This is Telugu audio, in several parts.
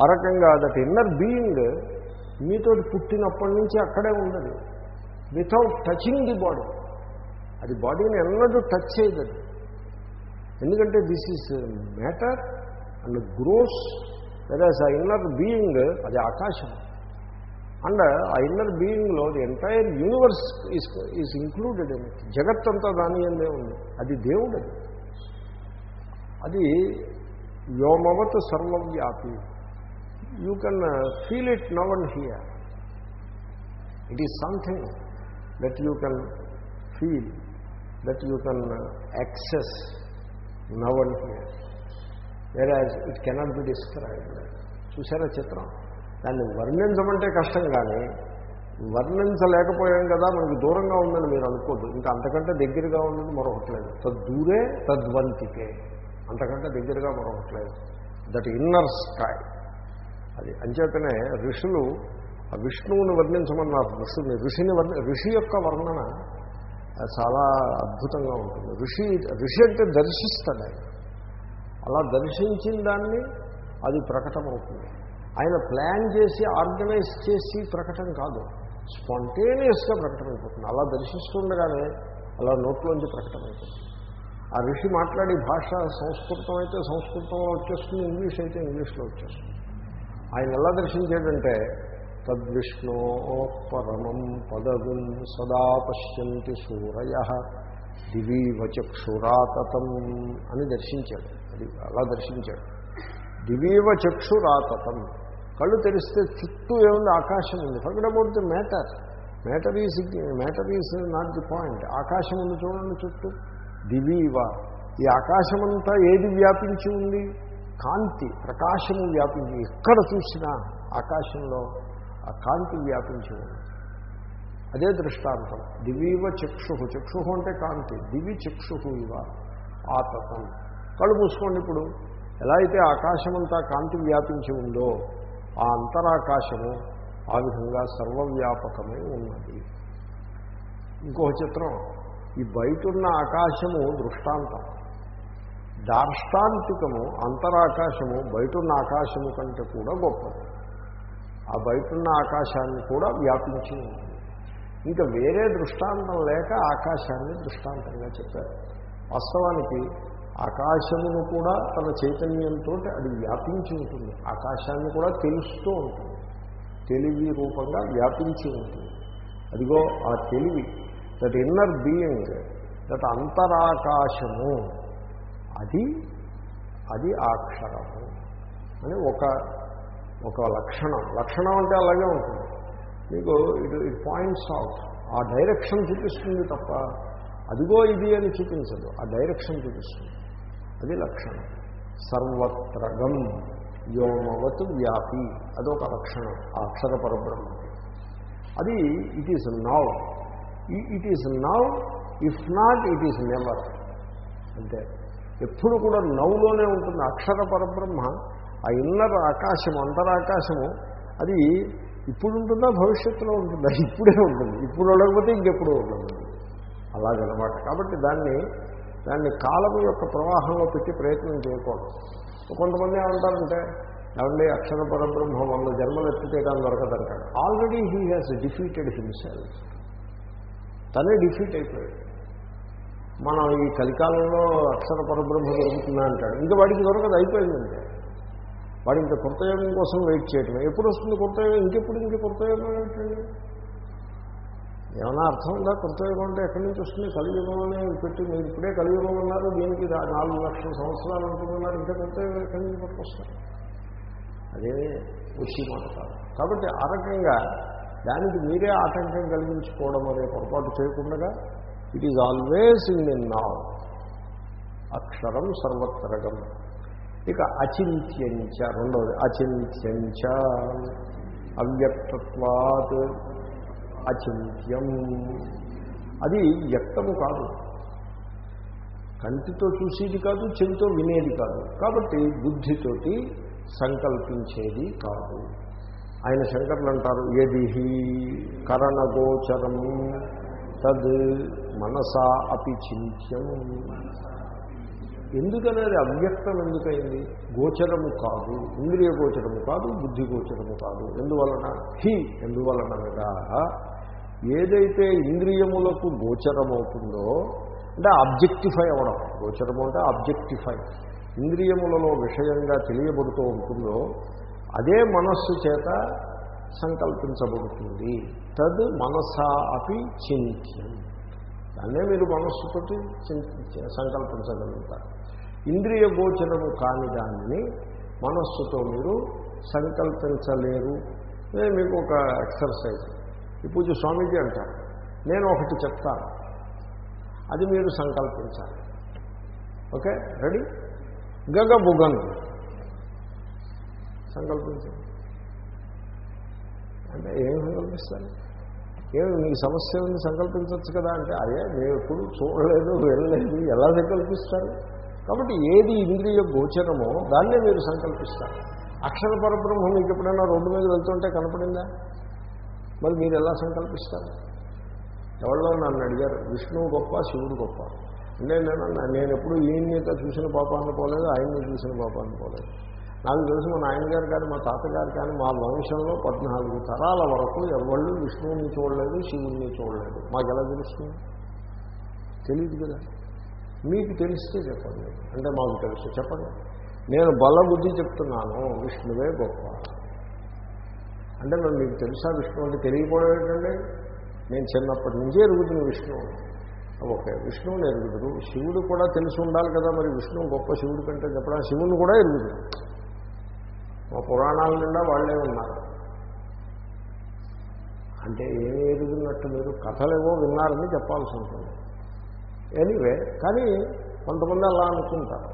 ఆ రకంగా దట్ ఇన్నర్ బీయింగ్ మీతో పుట్టినప్పటి నుంచి అక్కడే ఉండదు. వితౌట్ టచింగ్ ది బాడీ అది బాడీని ఎన్నడూ టచ్ చేయదు. ఎందుకంటే this is matter and gross whereas ఆ ఇన్నర్ బీయింగ్ అది ఆకాశం. అండ్ ఆ inner బీయింగ్లో the entire universe is is included in జగత్ అంతా దాని అందే ఉంది. అది దేవుడు. అది అది వ్యోమవత్ సర్వవ్యాపి. You can feel it now and here it is something that you can feel that you can access now and here as it cannot be described చూసారా చిత్రం? దాన్ని వర్ణించమంటే కష్టం కానీ వర్ణించలేకపోయాం కదా మనకు దూరంగా ఉందని మీరు అనుకోద్దు. ఇంకా అంతకంటే దగ్గరగా ఉన్నది మరొకట్లేదు తద్దూరే తద్వంతికే. అంతకంటే దగ్గరగా మరొకట్లేదు దట్ ఇన్నర్ స్కై అది. అంచేతనే ఋషులు ఆ విష్ణువుని వర్ణించమన్నారు. ఋషుని ఋషిని వర్ణ ఋషి యొక్క వర్ణన చాలా అద్భుతంగా ఉంటుంది. ఋషి ఋషి అంటే దర్శిస్తాడు ఆయన. అలా దర్శించిన దాన్ని అది ప్రకటమవుతుంది ఆయన ప్లాన్ చేసి ఆర్గనైజ్ చేసి ప్రకటన కాదు. స్పాంటేనియస్గా ప్రకటమైపోతుంది అలా దర్శిస్తుండగానే అలా నోట్లోంచి ప్రకటమైపోతుంది ఆ ఋషి మాట్లాడే భాష సంస్కృతం అయితే సంస్కృతంలో వచ్చేస్తుంది ఇంగ్లీష్ అయితే ఇంగ్లీష్లో వచ్చేస్తుంది. ఆయన ఎలా దర్శించాడంటే తద్విష్ణో పరమం పదగుం సదా పశ్యంతి సూరయ దివీవచక్షురాతతం అని దర్శించాడు. అది అలా దర్శించాడు. దివీవ చక్షురాతతం కళ్ళు తెరిస్తే చుట్టూ ఏముంది? ఆకాశం ఉంది. Forget about the matter. Matter is matter is not the point. ఆకాశం ఉంది చూడండి చుట్టూ. దివీవ. ఈ ఆకాశమంతా ఏది వ్యాపించి ఉంది? కాంతి ప్రకాశము వ్యాపించి ఎక్కడ చూసినా ఆకాశంలో ఆ కాంతి వ్యాపించి ఉంది అదే దృష్టాంతం. దివీవ చక్షు. చక్షు అంటే కాంతి. దివి చక్షు ఇవ. ఆతతం. కళ్ళు మూసుకోండి ఇప్పుడు. ఎలా అయితే ఆకాశమంతా కాంతి వ్యాపించి ఉందో ఆ అంతరాకాశము ఆ విధంగా సర్వవ్యాపకమై ఉన్నది. ఇంకొక చిత్రం. ఈ బయట ఉన్న ఆకాశము దృష్టాంతం. దార్ష్టాంతికము అంతరాకాశము బయటున్న ఆకాశము కంటే కూడా గొప్పది. ఆ బయటున్న ఆకాశాన్ని కూడా వ్యాపించి ఉంటుంది. ఇంకా వేరే దృష్టాంతం లేక ఆకాశాన్ని దృష్టాంతంగా చెప్పారు. వాస్తవానికి ఆకాశమును కూడా తన చైతన్యంతో అది వ్యాపించి ఉంటుంది. ఆకాశాన్ని కూడా తెలుస్తూ ఉంటుంది. తెలివి రూపంగా వ్యాపించి ఉంటుంది. అదిగో ఆ తెలివి దట్ ఇన్నర్ బీయింగ్ దట్ అంతరాకాశము అది అది అక్షరము అని ఒక ఒక లక్షణం. లక్షణం అంటే అలాగే ఉంటుంది. మీకు ఇటు ఇట్ పాయింట్స్ అవుట్ ఆ డైరెక్షన్ చూపిస్తుంది తప్ప అదిగో ఇది అని చూపించదు. ఆ డైరెక్షన్ చూపిస్తుంది. అది లక్షణం. సర్వత్రగం వ్యోమవత్ వ్యాపి. అదొక లక్షణం. ఆ అక్షర పరబ్రహ్మ అది it is now it is now if not it is never అంటే ఎప్పుడు కూడా నవ్వులోనే ఉంటుంది. అక్షర పరబ్రహ్మ ఆ ఇన్నర్ ఆకాశము అంతరాకాశము అది ఇప్పుడు ఉంటుందా భవిష్యత్తులో ఉంటుందా? ఇప్పుడే ఉంటుంది. ఇప్పుడు ఉండకపోతే ఇంకెప్పుడు ఉంటుంది అలాగనమాట. కాబట్టి దాన్ని దాన్ని కాలం యొక్క ప్రవాహంలో పెట్టి ప్రయత్నం చేయకూడదు. కొంతమంది ఏమంటారంటే ఏమండి అక్షర పరబ్రహ్మ వల్ల జన్మలు ఎత్తితే కానీ దొరకదంటాడు already he has defeated himself తనే డిఫీట్ అయిపోయాడు. మనం ఈ కలికాలంలో అక్షర పరబ్రహ్మ దొరుకుతుందా అంటాడు. ఇంకా వాడికి దొరకదు అయిపోయిందంటే. వాడి ఇంకా కృతయోగం కోసం వెయిట్ చేయటమే. ఎప్పుడు వస్తుంది కృతయోగం? ఇంకెప్పుడు ఇంక కృతయోగం ఏంటండి ఏమైనా అర్థం ఉందా? కృతయుగం అంటే ఎక్కడి నుంచి వస్తుంది? కలియుగంలోనే పెట్టి మీరు ఇప్పుడే కలియుగం ఉన్నారు దీనికి నాలుగు లక్షల సంవత్సరాలు ఉంటున్నారు ఇంకా కృతయుగం ఎక్కడి నుంచి పట్టుకొస్తారు? అదే వచ్చి మాట కాదు. కాబట్టి ఆ రకంగా దానికి మీరే ఆటంకం కలిగించుకోవడం అనే పొరపాటు చేయకుండా it is always in in నా అక్షరం సర్వత్రగం ఇక అచింత్యంచ రెండవది అచింత్యంచ అవ్యక్తత్వాత్ అచింత్యం అది వ్యక్తము కాదు. కంటితో చూసేది కాదు చెవితో వినేది కాదు. కాబట్టి బుద్ధితోటి సంకల్పించేది కాదు. ఆయన శంకర్లు అంటారు ఏది కరణగోచరం తద్ మనసా అపి చింత్యం. ఎందుకనేది అవ్యక్తం ఎందుకైంది? గోచరము కాదు. ఇంద్రియ గోచరము కాదు బుద్ధి గోచరము కాదు. ఎందువలన? హి ఎందువలనగా ఏదైతే ఇంద్రియములకు గోచరమవుతుందో అంటే ఆబ్జెక్టిఫై అవ్వడం. గోచరము అంటే ఆబ్జెక్టిఫై. ఇంద్రియములలో విషయంగా తెలియబడుతూ ఉంటుందో అదే మనస్సు చేత సంకల్పించబడుతుంది. తద్ మనసా అపి చింత్యం. దాన్నే మీరు మనస్సుతోటి సంకల్పించగలుగుతారు. ఇంద్రియ గోచరము కాని దానిని మనస్సుతో మీరు సంకల్పించలేరు. నేను మీకు ఒక ఎక్సర్సైజ్. ఈ పూజ స్వామీజీ అంటారు. నేను ఒకటి చెప్తాను. అది మీరు సంకల్పించాలి. ఓకే? రెడీ? గగ బుగన్ సంకల్పించండి. అంటే ఏం సంకల్పిస్తారు? ఏమి మీ సమస్య ఉంది సంకల్పించవచ్చు కదా అంటే అయ్యా నేను ఎప్పుడు చూడలేదు వెళ్ళలేదు ఎలా సంకల్పిస్తారు? కాబట్టి ఏది ఇంద్రియ గోచరమో దాన్నే మీరు సంకల్పిస్తారు. అక్షర పరబ్రహ్మ మీకు ఎప్పుడైనా రోడ్డు మీద వెళ్తుంటే కనపడిందా? మరి మీరు ఎలా సంకల్పిస్తారు? ఎవరిలో నన్ను అడిగారు విష్ణువు గొప్ప శివుడు గొప్ప. అంటే నేను నేను ఎప్పుడు ఈయన్నిత చూసిన పాపాన్ని పోలేదు ఆయన్ని చూసిన పాపాన్ని పోలేదు. నాకు తెలిసి మా నాయనగారు కానీ మా తాతగారు కానీ మా వంశంలో పద్నాలుగు తరాల వరకు ఎవళ్ళు విష్ణువుని చూడలేదు శివుణ్ణి చూడలేదు. మాకు ఎలా తెలుస్తుంది? తెలియదు కదా. మీకు తెలిస్తే చెప్పండి. అంటే మాకు తెలుసు చెప్పండి. నేను బలబుద్ధి చెప్తున్నాను విష్ణువే గొప్ప. అంటే మరి మీకు తెలుసా విష్ణు అంటే తెలియకపోవడం ఏంటండి? నేను చిన్నప్పటి నుంచే ఎరుగుతున్న విష్ణువు. ఓకే విష్ణువుని ఎరుగుదురు శివుడు కూడా తెలిసి ఉండాలి కదా మరి విష్ణువు గొప్ప శివుడు కంటే చెప్పడం శివుని కూడా ఎరుగుదురు మా పురాణాల నిండా వాళ్ళే ఉన్నారు. అంటే ఏమి ఎరుగున్నట్టు మీరు కథలేవో విన్నారని చెప్పాల్సి ఉంటుంది. ఎనీవే కానీ కొంతమంది అలా అనుకుంటారు.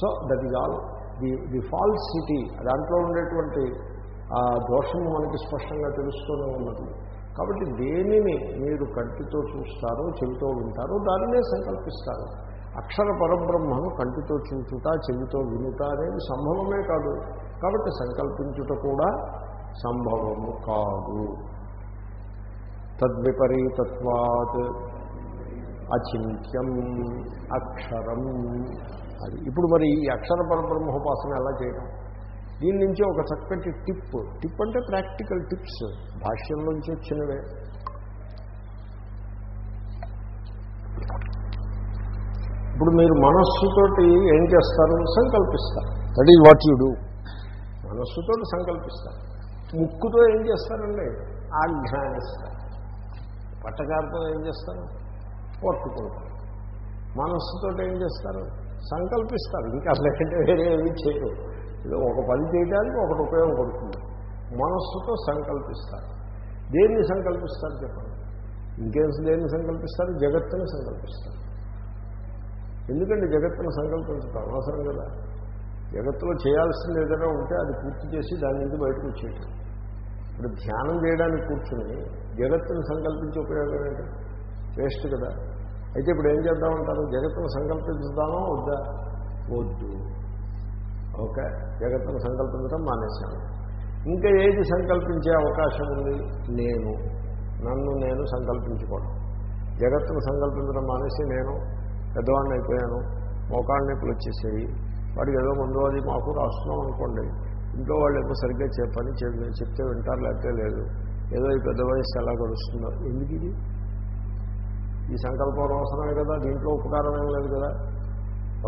So that is all the the falsity దాంట్లో ఉండేటువంటి ఆ దోషము మనకి స్పష్టంగా తెలుస్తూనే ఉన్నది. కాబట్టి దేనిని మీరు కంటితో చూస్తారో చెవితో వింటారో దానినే సంకల్పిస్తారు. అక్షర పరబ్రహ్మను కంటితో చూచుట చెవితో వినుట అనేది సంభవమే కాదు. కాబట్టి సంకల్పించుట కూడా సంభవము కాదు. తద్విపరీతత్వాత్ అచింత్యం అక్షరం. అది ఇప్పుడు మరి ఈ అక్షర పరబ్రహ్మోపాసన ఎలా చేయడం దీని నుంచి ఒక చక్కటి టిప్. టిప్ అంటే ప్రాక్టికల్ టిప్స్. భాష్యం నుంచి వచ్చినవే. ఇప్పుడు మీరు మనస్సుతోటి ఏం చేస్తారు? సంకల్పిస్తారు. That is what you do మనస్సుతో సంకల్పిస్తారు. ముక్కుతో ఏం చేస్తారండి? ఆఘ్రానిస్తారు పట్టకారుతో ఏం చేస్తారు? పట్టుకుంటారు. మనస్సుతో ఏం చేస్తారు? సంకల్పిస్తారు. ఇంకా లేకంటే వేరే ఏమీ చేయరు. ఇది ఒక పని చేయడానికి ఒకటి ఉపయోగపడుతుంది. మనస్సుతో సంకల్పిస్తారు. దేన్ని సంకల్పిస్తారు చెప్పండి? ఇంకేం దేన్ని సంకల్పిస్తారు? జగత్తుని సంకల్పిస్తారు. ఎందుకంటే జగత్తును సంకల్పించడం అవసరం కదా? జగత్తులో చేయాల్సింది ఏదైనా ఉంటే అది పూర్తి చేసి దాని నుంచి బయటకు వచ్చేయటం. ఇప్పుడు ధ్యానం చేయడానికి కూర్చుని జగత్తును సంకల్పించే ఉపయోగం ఏంటి? వేస్ట్ కదా. అయితే ఇప్పుడు ఏం చేద్దామంటారు జగత్తును సంకల్పించుదామా వద్దా? వద్దు. ఓకే. జగత్తును సంకల్పించడం మానేశాను. ఇంకా ఏది సంకల్పించే అవకాశం ఉంది? నేను. నన్ను నేను సంకల్పించుకోవడం. జగత్తును సంకల్పించడం మానేసి నేను పెద్దవాడిని అయిపోయాను. మోకాళ్ళ నొప్పులు వచ్చేసేవి. వాడికి ఏదో ముందు అది మాకు రాస్తున్నాం అనుకోండి. ఇంట్లో వాళ్ళు ఏమో సరిగ్గా చెప్పని చెప్తే వింటారు లేకపోతే లేదు. ఏదో ఈ పెద్ద వయసు ఎలా గడుస్తుందో. ఎందుకు ఇది? ఈ సంకల్పం అవసరమే కదా దీంట్లో ఉపకారం ఏం లేదు కదా.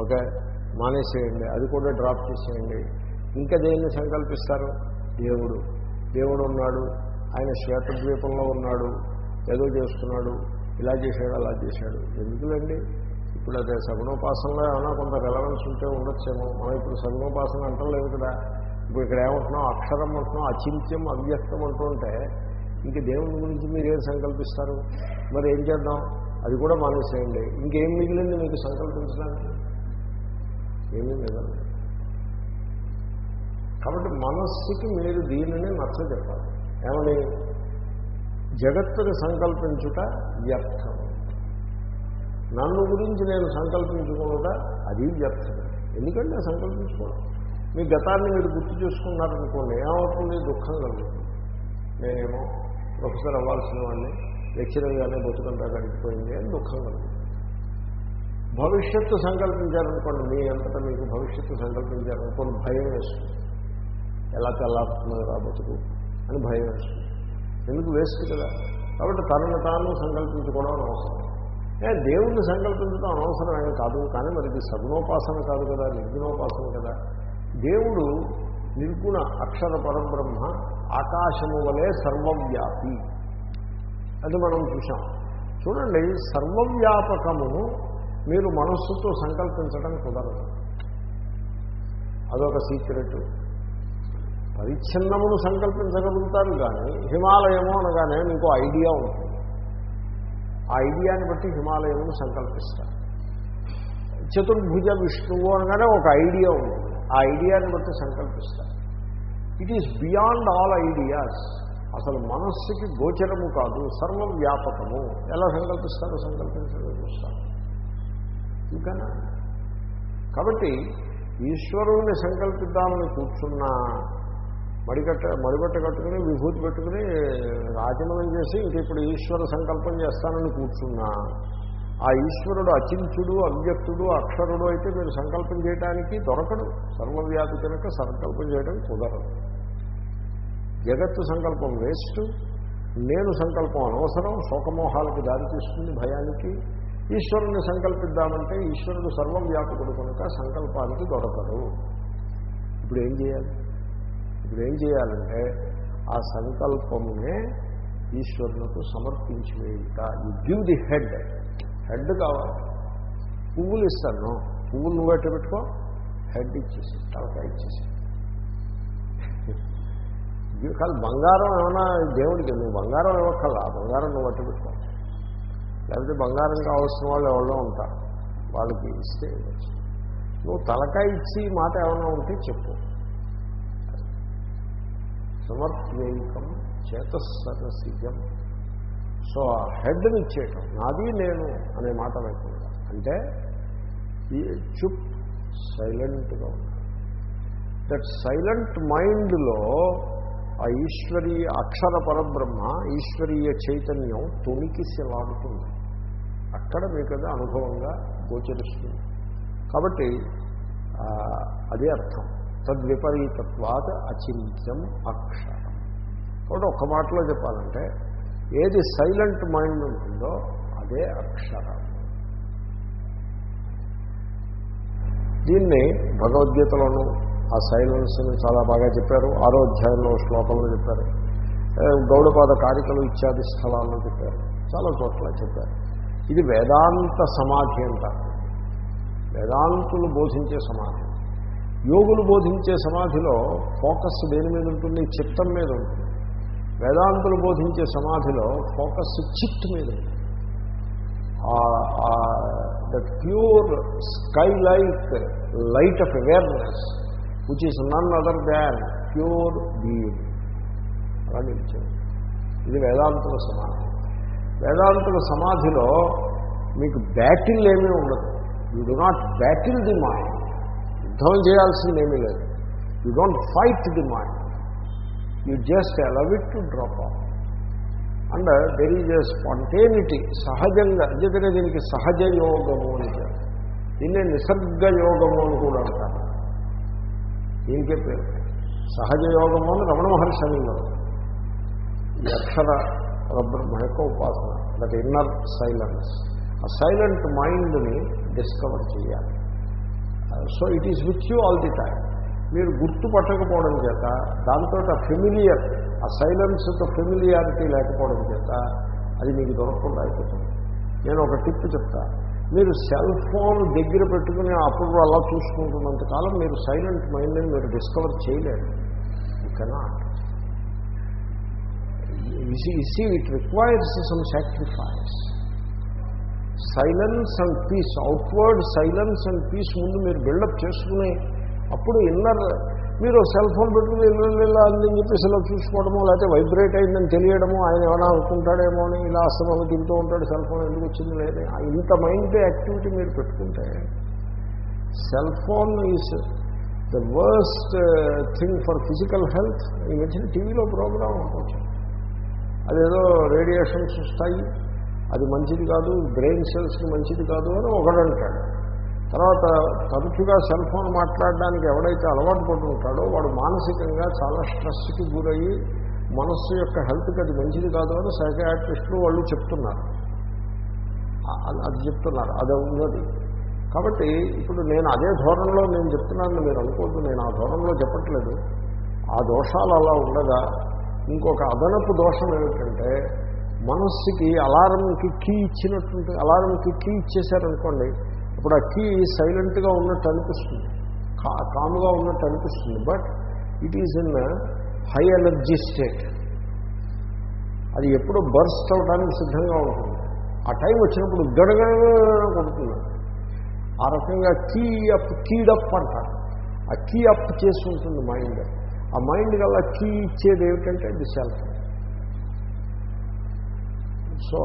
ఓకే మానేసేయండి అది కూడా డ్రాప్ చేసేయండి. ఇంకా దేన్ని సంకల్పిస్తారు? దేవుడు. దేవుడు ఉన్నాడు ఆయన శ్వేతద్వీపంలో ఉన్నాడు ఏదో చేస్తున్నాడు ఇలా చేశాడు అలా చేశాడు. ఎందుకులండి? ఇప్పుడు అదే సగుణోపాసనలో ఏమైనా కొంత రెలవెన్స్ ఉంటే ఉండొచ్చేమో. మనం ఇప్పుడు సగుణోపాసన అంటలేదు కదా. ఇప్పుడు ఇక్కడ ఏమంటున్నాం? అక్షరం అంటున్నాం అచింత్యం అవ్యక్తం అంటుంటే ఇంక దేవుని గురించి మీరు ఏం సంకల్పిస్తారు? మరి ఏం చేద్దాం? అది కూడా మానేసేయండి. ఇంకేం మిగిలింది మీకు సంకల్పించడానికి? ఏమీ మిగలదు కాబట్టి మనస్సుకి మీరు దీనిని నచ్చ చెప్పాలి ఏమని? జగత్తుని సంకల్పించుట వ్యర్థం. నన్ను గురించి నేను సంకల్పించుకున్నట అది వ్యర్థమే ఎందుకంటే సంకల్పించుకోవడం. మీ గతాన్ని మీరు గుర్తు చేసుకున్నారనుకోండి ఏమవుతుంది? దుఃఖం కలుగుతుంది. నేనేమో ప్రొఫెసర్ అవ్వాల్సిన వాడిని లెక్చరర్గానే బతుకంతా గడిచిపోయింది అని దుఃఖం కలుగుతుంది. భవిష్యత్తు సంకల్పించారనుకోండి మీ అంతటా మీకు భవిష్యత్తు సంకల్పించారనుకోండి భయం వేస్తుంది. ఎలా తెల్లారుతున్నది రా బతుకు అని భయం వేస్తుంది. ఎందుకు వేస్ట్ కదా? కాబట్టి తనను తాను సంకల్పించుకోవడం అవసరం దేవుణ్ణి సంకల్పించడం అనవసరం కాదు కానీ మరి ఇది సగుణోపాసన కాదు కదా నిర్గుణోపాసన కదా. దేవుడు నిర్గుణ అక్షర పరబ్రహ్మ ఆకాశము వలె సర్వవ్యాపి. అది మనం చూసాం చూడండి సర్వవ్యాపకమును మీరు మనస్సుతో సంకల్పించడం కుదరదు. అదొక సీక్రెట్. పరిచ్ఛిన్నమును సంకల్పించగలుగుతారు కానీ హిమాలయము అనగానే మీకు ఐడియా ఉంటుంది. ఆ ఐడియాని బట్టి హిమాలయమును సంకల్పిస్తారు. చతుర్భుజ విష్ణువు అనగానే ఒక ఐడియా ఉంటుంది ఆ ఐడియాని బట్టి సంకల్పిస్తారు. It is beyond all ideas అసలు మనస్సుకి గోచరము కాదు సర్వవ్యాపకము. ఎలా సంకల్పిస్తారో సంకల్పించడం చూస్తారు. ఇంకా కాబట్టి ఈశ్వరుణ్ణి సంకల్పిద్దామని కూర్చున్నా మడిగట్ట మడిగట్ట కట్టుకుని విభూతి పెట్టుకుని రాజమనం చేసి ఇంక ఇప్పుడు ఈశ్వర సంకల్పం చేస్తానని కూర్చున్నా. ఆ ఈశ్వరుడు అచించుడు అవ్యక్తుడు అక్షరుడు అయితే మీరు సంకల్పం చేయడానికి దొరకడు. సర్వవ్యాధి కనుక సంకల్పం చేయడం కుదరదు. జగత్తు సంకల్పం వేస్ట్. నేను సంకల్పం అనవసరం. శోకమోహాలకు దారితీస్తుంది భయానికి. ఈశ్వరుని సంకల్పిద్దామంటే ఈశ్వరుడు సర్వవ్యాపకుడు కనుక సంకల్పానికి దొరకడు. ఇప్పుడు ఏం చేయాలి? ఇప్పుడు ఏం చేయాలంటే ఆ సంకల్పమునే ఈశ్వరునికి సమర్పించి వేయుట you give the head head కావాలి. పువ్వులు ఇస్తాను. పువ్వులు నువ్వు ఎట్ట పెట్టుకో? హెడ్ ఇచ్చేసి తలకాయ ఇచ్చేసి. కాదు బంగారం ఏమైనా దేవుడికి నువ్వు బంగారం ఇవ్వక్కర్లా. బంగారం నువ్వు అట్టు పెట్టుకో? లేకపోతే బంగారం కావాల్సిన వాళ్ళు ఎవరో ఉంటారు. వాళ్ళకి ఇస్తే నువ్వు తలకాయ ఇచ్చి మాట ఏమైనా ఉంటే చెప్పు. సమర్థ్యైకం చేతస్సరసిజం. సో ఆ హెడ్ని ఇచ్చేయటం నాది నేను అనే మాట లేకుండా. అంటే ఈ చుప్ సైలెంట్గా ఉంది దట్ సైలెంట్ మైండ్లో ఆ ఈశ్వరీయ అక్షర పరబ్రహ్మ ఈశ్వరీయ చైతన్యం తొణికిసిలాడుతుంది అక్కడ మీకు అది అనుభవంగా గోచరిస్తుంది. కాబట్టి అదే అర్థం. తద్విపరీతత్వాత్ అచింత్యం అక్షరం. కాబట్టి ఒక్క మాటలో చెప్పాలంటే ఏది సైలెంట్ మైండ్ ఉంటుందో అదే అక్షరం. దీన్ని భగవద్గీతలోనూ ఆ సైలెన్స్ని చాలా బాగా చెప్పారు. ఆరో అధ్యాయంలో శ్లోకంలో చెప్పారు. గౌడపాద కారికలు ఇత్యాది స్థలాల్లో చెప్పారు. చాలా చోట్ల చెప్పారు. ఇది వేదాంత సమాధి అంటారు. వేదాంతులు బోధించే సమాధి. యోగులు బోధించే సమాధిలో ఫోకస్ దేని మీద ఉంటుంది? చిత్తం మీద ఉంటుంది. వేదాంతులు బోధించే సమాధిలో ఫోకస్ చిత్ మీద ఉంటుంది. That pure sky light light of awareness which is none other than pure being. అలా నిలిచారు. ఇది వేదాంతుల సమాధి. వేదాంతుల సమాధిలో మీకు బ్యాటిల్ ఏమీ ఉండదు. You do not battle the mind. యుద్ధం చేయాల్సిందేమీ లేదు. You don't fight the mind you just allow it to drop off and there is a spontaneity సహజంగా అందుకనే దీనికి సహజ యోగము అని దీన్నే నిసర్గ యోగము అని కూడా అంటారు. దీనికే పేరు. సహజ యోగము అని రమణ మహర్షి అని ఈ అక్షర పరబ్రహ్మ యొక్క ఉపాసన దట్ ఇన్నర్ సైలెన్స్ ఆ సైలెంట్ మైండ్ని డిస్కవర్ చేయాలి. So it is with you all the time మీరు గుర్తుపట్టకపోవడం చేత దాంతో ఫెమిలియర్ ఆ సైలెన్స్తో ఫెమిలియారిటీ లేకపోవడం చేత అది మీకు దొరకకుండా అయిపోతుంది. నేను ఒక టిప్ చెప్తా. మీరు సెల్ ఫోన్ దగ్గర పెట్టుకుని అప్పుడు అలా చూసుకుంటున్నంతకాలం మీరు సైలెంట్ మైండ్ని మీరు డిస్కవర్ చేయలేరు. You cannot it requires some sacrifice silence and peace outward silence and peace ముందు మీరు బిల్డప్ చేసుకుని అప్పుడు ఇన్నర్ మీరు సెల్ ఫోన్ పెట్టుకుని ఇలా అని చెప్పేసి ఇలా చూసుకోవడము లేకపోతే వైబ్రేట్ అయిందని తెలియడము ఆయన ఏమైనా అనుకుంటాడేమో అని ఇలా అస్తమం తింటూ ఉంటాడు సెల్ ఫోన్ ఎందుకు వచ్చింది లేదని ఇంత మైండ్ యాక్టివిటీ మీరు పెట్టుకుంటే cell phone is the worst thing for physical health ఈ మధ్యన టీవీలో ప్రోగ్రామ్ అనుకోవచ్చు అదేదో రేడియేషన్స్ వస్తాయి. అది మంచిది కాదు బ్రెయిన్ సెల్స్కి మంచిది కాదు అని ఒకడు అంటాడు. తర్వాత తరచుగా సెల్ ఫోన్ మాట్లాడడానికి ఎవడైతే అలవాటు పడుతుంటాడో వాడు మానసికంగా చాలా స్ట్రెస్కి గురయ్యి మనస్సు యొక్క హెల్త్కి అది మంచిది కాదు అని సైకాట్రిస్టులు వాళ్ళు చెప్తున్నారు. అది చెప్తున్నారు. అది ఉన్నది. కాబట్టి ఇప్పుడు నేను అదే ధోరణిలో నేను చెప్తున్నాను మీరు అనుకోవద్దు. నేను ఆ ధోరణిలో చెప్పట్లేదు. ఆ దోషాలు అలా ఉండగా ఇంకొక అదనపు దోషం ఏమిటంటే మనస్సుకి అలారంకి కీ ఇచ్చినట్టు అలారంకి కీ ఇచ్చేశారనుకోండి ఇప్పుడు ఆ కీ సైలెంట్గా ఉన్నట్టు అనిపిస్తుంది. కా ఉన్నట్టు అనిపిస్తుంది. But it is in high energy state. అది ఎప్పుడు బర్స్ట్ అవడానికి సిద్ధంగా ఉంటుంది. ఆ టైం వచ్చినప్పుడు గడగడ కొడుతుంది. ఆ రకంగా కీ అప్ కీడప్ అంటారు. ఆ కీ అప్ చేసి ఉంటుంది మైండ్. ఆ మైండ్ కల్లా కీ ఇచ్చేది ఏమిటంటే ది సెల్ఫ్. సో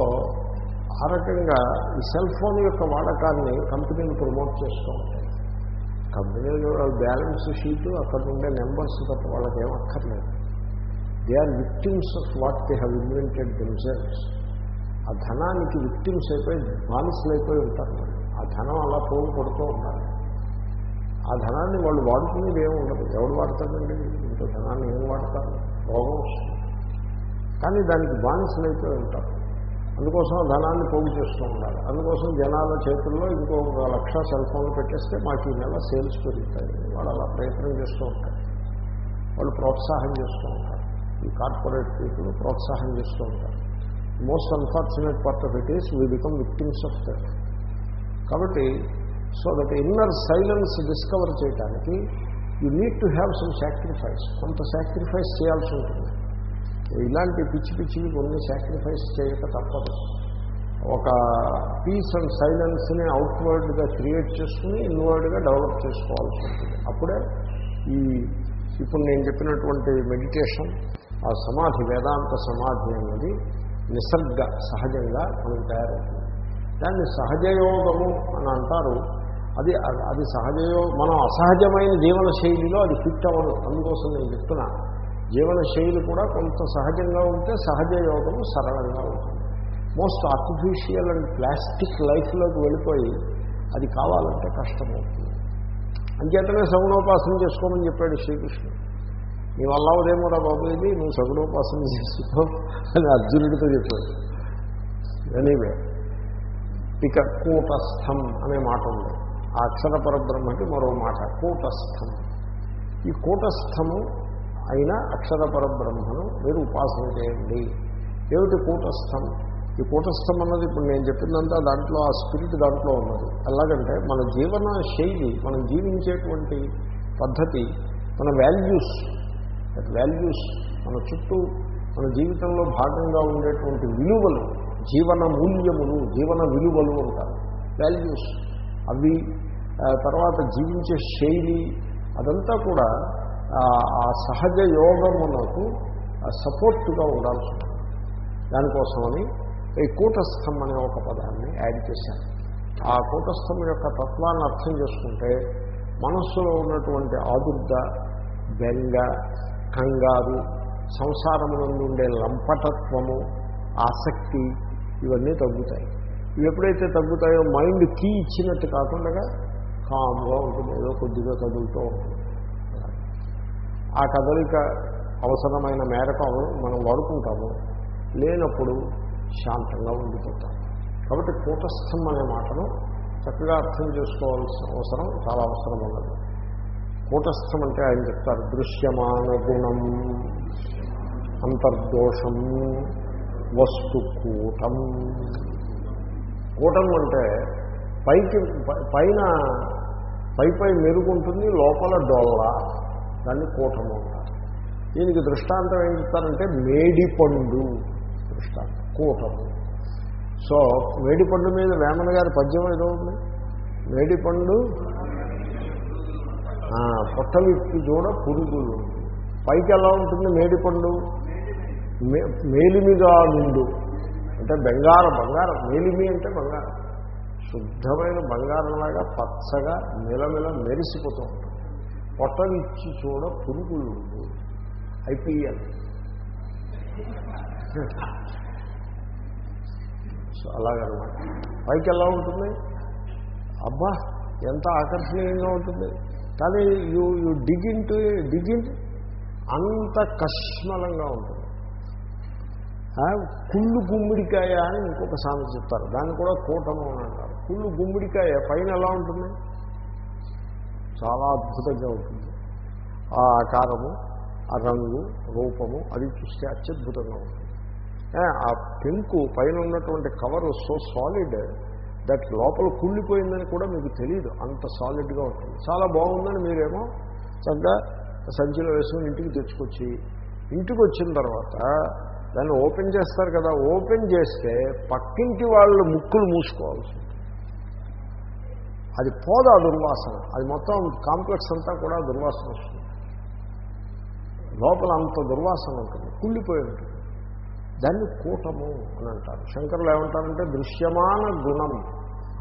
ఆ రకంగా ఈ సెల్ ఫోన్ యొక్క వాడకాన్ని కంపెనీలు ప్రమోట్ చేస్తూ ఉంటాయి. కంపెనీలు బ్యాలెన్స్ షీటు అక్కడ ఉండే నెంబర్స్ తప్ప వాళ్ళకి ఏం అక్కర్లేదు. They are victims of what they have invented themselves ఆ ధనానికి విక్టిమ్స్ అయిపోయి బానిసలు అయిపోయి ఉంటారు ఆ ధనం అలా పోగు పడుతూ ఉండాలి. ఆ ధనాన్ని వాళ్ళు వాడుకునేది ఏమి ఉండదు. ఎవడు వాడతారండి ఇంత ధనాన్ని ఏం వాడతారు? రోగం వస్తుంది. కానీ దానికి బానిసలు అయిపోయి ఉంటారు. అందుకోసం ధనాన్ని పోగు చేస్తూ ఉండాలి. అందుకోసం జనాల చేతుల్లో ఇంకో ఒక లక్ష సెల్ ఫోన్లు పెట్టేస్తే మాకు ఈ నెల సేల్స్ పెరుగుతాయి. వాళ్ళు అలా ప్రయత్నం చేస్తూ ఉంటారు. వాళ్ళు ప్రోత్సాహం చేస్తూ ఉంటారు. ఈ కార్పొరేట్ పీపుల్ ప్రోత్సాహం చేస్తూ ఉంటారు. Most unfortunate part of it is we become victims of that కాబట్టి so that inner silence discover చేయడానికి you need to have some sacrifice కొంత సాక్రిఫైస్ చేయాల్సి ఉంటుంది. ఇలాంటి పిచ్చి పిచ్చివి కొన్ని సాక్రిఫైస్ చేయక తప్పదు. ఒక పీస్ అండ్ సైలెన్స్ని అవుట్వర్డ్గా క్రియేట్ చేసుకుని ఇన్వర్డ్గా డెవలప్ చేసుకోవాల్సి ఉంటుంది. అప్పుడే ఈ ఇప్పుడు నేను చెప్పినటువంటి మెడిటేషన్ ఆ సమాధి వేదాంత సమాధి అనేది నిసర్గ సహజంగా మనకు తయారవుతుంది. దాన్ని సహజయోగము అని అంటారు. అది అది సహజయో మనం అసహజమైన జీవన శైలిలో అది ఫిట్ అవ్వదు. అందుకోసం నేను చెప్తున్నాను జీవన శైలి కూడా కొంత సహజంగా ఉంటే సహజ యోగము సరళంగా ఉంటుంది. మోస్ట్ ఆర్టిఫిషియల్ అండ్ ప్లాస్టిక్ లైఫ్లోకి వెళ్ళిపోయి అది కావాలంటే కష్టమవుతుంది. అంచేతనే సగుణోపాసన చేసుకోమని చెప్పాడు శ్రీకృష్ణుడు. నీ వల్ల ఉదయమూరా బాబు ఇది నువ్వు సగుణోపాసన చేసుకో అని అర్జునుడితో చెప్పాడు. ఎనీవే ఇక కూటస్థం అనే మాట ఉంది. ఆ అక్షర పరబ్రహ్మకి మరో మాట కూటస్థం. ఈ కూటస్థము అయిన అక్షర పరబ్రహ్మను మీరు ఉపాసన చేయండి. ఏమిటి కూటస్థం? ఈ కూటస్థం అన్నది ఇప్పుడు నేను చెప్పిందంతా దాంట్లో ఆ స్పిరిట్ దాంట్లో ఉన్నది. ఎలాగంటే మన జీవన శైలి మనం జీవించేటువంటి పద్ధతి మన వాల్యూస్ వాల్యూస్ మన చుట్టూ మన జీవితంలో భాగంగా ఉండేటువంటి విలువలు జీవన మూల్యములు జీవన విలువలు ఉంటాయి వాల్యూస్. అవి తర్వాత జీవించే శైలి అదంతా కూడా ఆ, సహజ యోగమునకు సపోర్ట్గా ఉండాల్సి ఉంటుంది. దానికోసమని ఈ కూటస్థం అనే ఒక పదాన్ని యాడ్ చేశాను. ఆ కూటస్థం యొక్క తత్వాన్ని అర్థం చేసుకుంటే మనస్సులో ఉన్నటువంటి ఆదుర్ద బెంగ కంగారు సంసారమునందు ఉండే లంపటత్వము ఆసక్తి ఇవన్నీ తగ్గుతాయి. ఇవి ఎప్పుడైతే తగ్గుతాయో మైండ్ కీ ఇచ్చినట్టు కాకుండా కామ్గా ఉంటుంది. ఏదో కొద్దిగా కదులుతూ ఉంటుంది. ఆ కదలిక అవసరమైన మేరకు మనం వాడుకుంటాము. లేనప్పుడు శాంతంగా ఉండిపోతాం. కాబట్టి కూటస్థం అనే మాటను చక్కగా అర్థం చేసుకోవాల్సిన అవసరం చాలా అవసరం ఉన్నది. కూటస్థం అంటే ఆయన చెప్తారు దృశ్యమాన గుణం అంతర్దోషం వస్తు కూటం కూటం అంటే పైకి పైన పై పై మెరుగుంటుంది లోపల డొల్ల. దాన్ని కూటము అంటారు దీనికి దృష్టాంతం ఏం చెప్తారంటే మేడిపండు దృష్టాంతం కూటము సో మేడిపండు మీద వేమన గారి పద్యం ఏదో ఉంది? మేడిపండు ఆ, పొట్టవిప్పి చూడ పురుగులు. పైకి ఎలా ఉంటుంది మేడిపండు? మే- మేలిమిగా నుండు. అంటే బంగారం బంగారం. మేలిమి అంటే బంగారం. శుద్ధమైన బంగారంలాగా పచ్చగా మిలమిల మెరిసిపోతూ ఉంటుంది. పొట్టవిచ్చి చూడ పురుగులు అయిపోయాలి ఐపీఎల్ సో అలాగనమాట. పైకి ఎలా ఉంటుంది? అబ్బా ఎంత ఆకర్షణీయంగా ఉంటుంది. కానీ you you dig in to dig in అంత కష్మలంగా ఉంటుంది. కుళ్ళు గుమ్మిడికాయ అని ఇంకొక సామెత చెప్తారు. దాన్ని కూడా కూటము అని అంటారు. కుళ్ళు గుమ్మిడికాయ పైన ఎలా ఉంటుంది? చాలా అద్భుతంగా ఉంటుంది. ఆ ఆకారము ఆ రంగు రూపము అది చూస్తే అత్యద్భుతంగా ఉంటుంది. ఆ పెంకు పైన ఉన్నటువంటి కవర్ సో సాలిడ్ దట్ లోపల కుళ్ళిపోయిందని కూడా మీకు తెలియదు. అంత సాలిడ్గా ఉంటుంది. చాలా బాగుందని మీరేమో చక్కగా సంచిలో వేసుకుని ఇంటికి తెచ్చుకొచ్చి ఇంటికి వచ్చిన తర్వాత దాన్ని ఓపెన్ చేస్తారు కదా ఓపెన్ చేస్తే పక్కింటి వాళ్ళు ముక్కులు మూసుకోవాల్సి అది పోదా దుర్వాసన. అది మొత్తం కాంప్లెక్స్ అంతా కూడా దుర్వాసన వస్తుంది. లోపల అంత దుర్వాసన ఉంటుంది. కుళ్ళిపోయి ఉంటుంది. దాన్ని కూటము అని అంటారు. శంకరులు ఏమంటారంటే దృశ్యమాన గుణం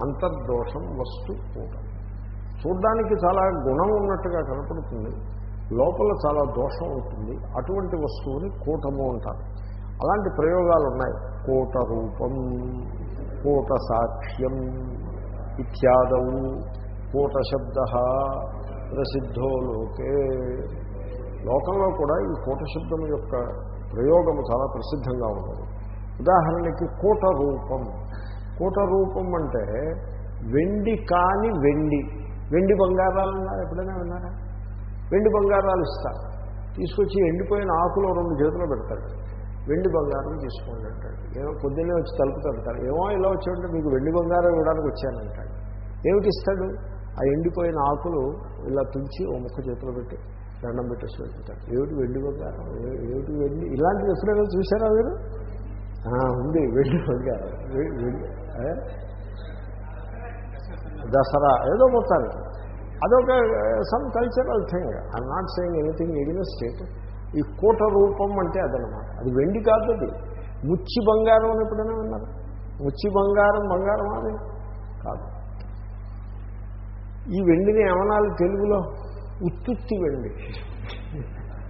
అంతర్దోషం వస్తు కూటం. చూడ్డానికి చాలా గుణం ఉన్నట్టుగా కనపడుతుంది. లోపల చాలా దోషం ఉంటుంది. అటువంటి వస్తువుని కూటము అంటారు. అలాంటి ప్రయోగాలు ఉన్నాయి కూట రూపం కూట సాక్ష్యం ఇత్యాదవు కూటశబ్ద ప్రసిద్ధో లోకే. లోకంలో కూడా ఈ కూటశబ్దం యొక్క ప్రయోగము చాలా ప్రసిద్ధంగా ఉన్నది. ఉదాహరణకి కూట రూపం కూట రూపం అంటే వెండి కాని వెండి. వెండి బంగారాలు ఉన్నారు ఎప్పుడైనా విన్నారా? వెండి బంగారాలు ఇస్తారు. తీసుకొచ్చి ఎండిపోయిన ఆకులో రెండు చేతిలో పెడతాడు వెండి బంగారం తీసుకోండి అంటాడు. ఏమో పొద్దున్నే వచ్చి తలుపుతాడు ఏమో ఇలా వచ్చాడంటే మీకు వెండి బంగారం ఇవ్వడానికి వచ్చానంటాడు ఏమిటి ఇస్తాడు? ఆ ఎండిపోయిన ఆకులు ఇలా తుంచి ఓ ముక్క చేతిలో పెట్టి దండం పెట్టేసి వెళ్తుంటాడు. ఏమిటి వెండి బంగారం? ఏమిటి వెండి? ఇలాంటివి ఎప్పుడైనా చూసారా మీరు? ఉంది వెండి బంగారం. వెండి దసరా ఏదో మొత్తానికి అదొక some cultural thing I'm not saying anything against state ఈ కూట రూపం అంటే అదనమాట. అది వెండి కాదు అది. ముచ్చి బంగారం అని ఎప్పుడైనా విన్నారు? ముచ్చి బంగారం బంగారం అది కాదు. ఈ వెండిని ఏమనాలి తెలుగులో? ఉత్తుత్తి వెండి.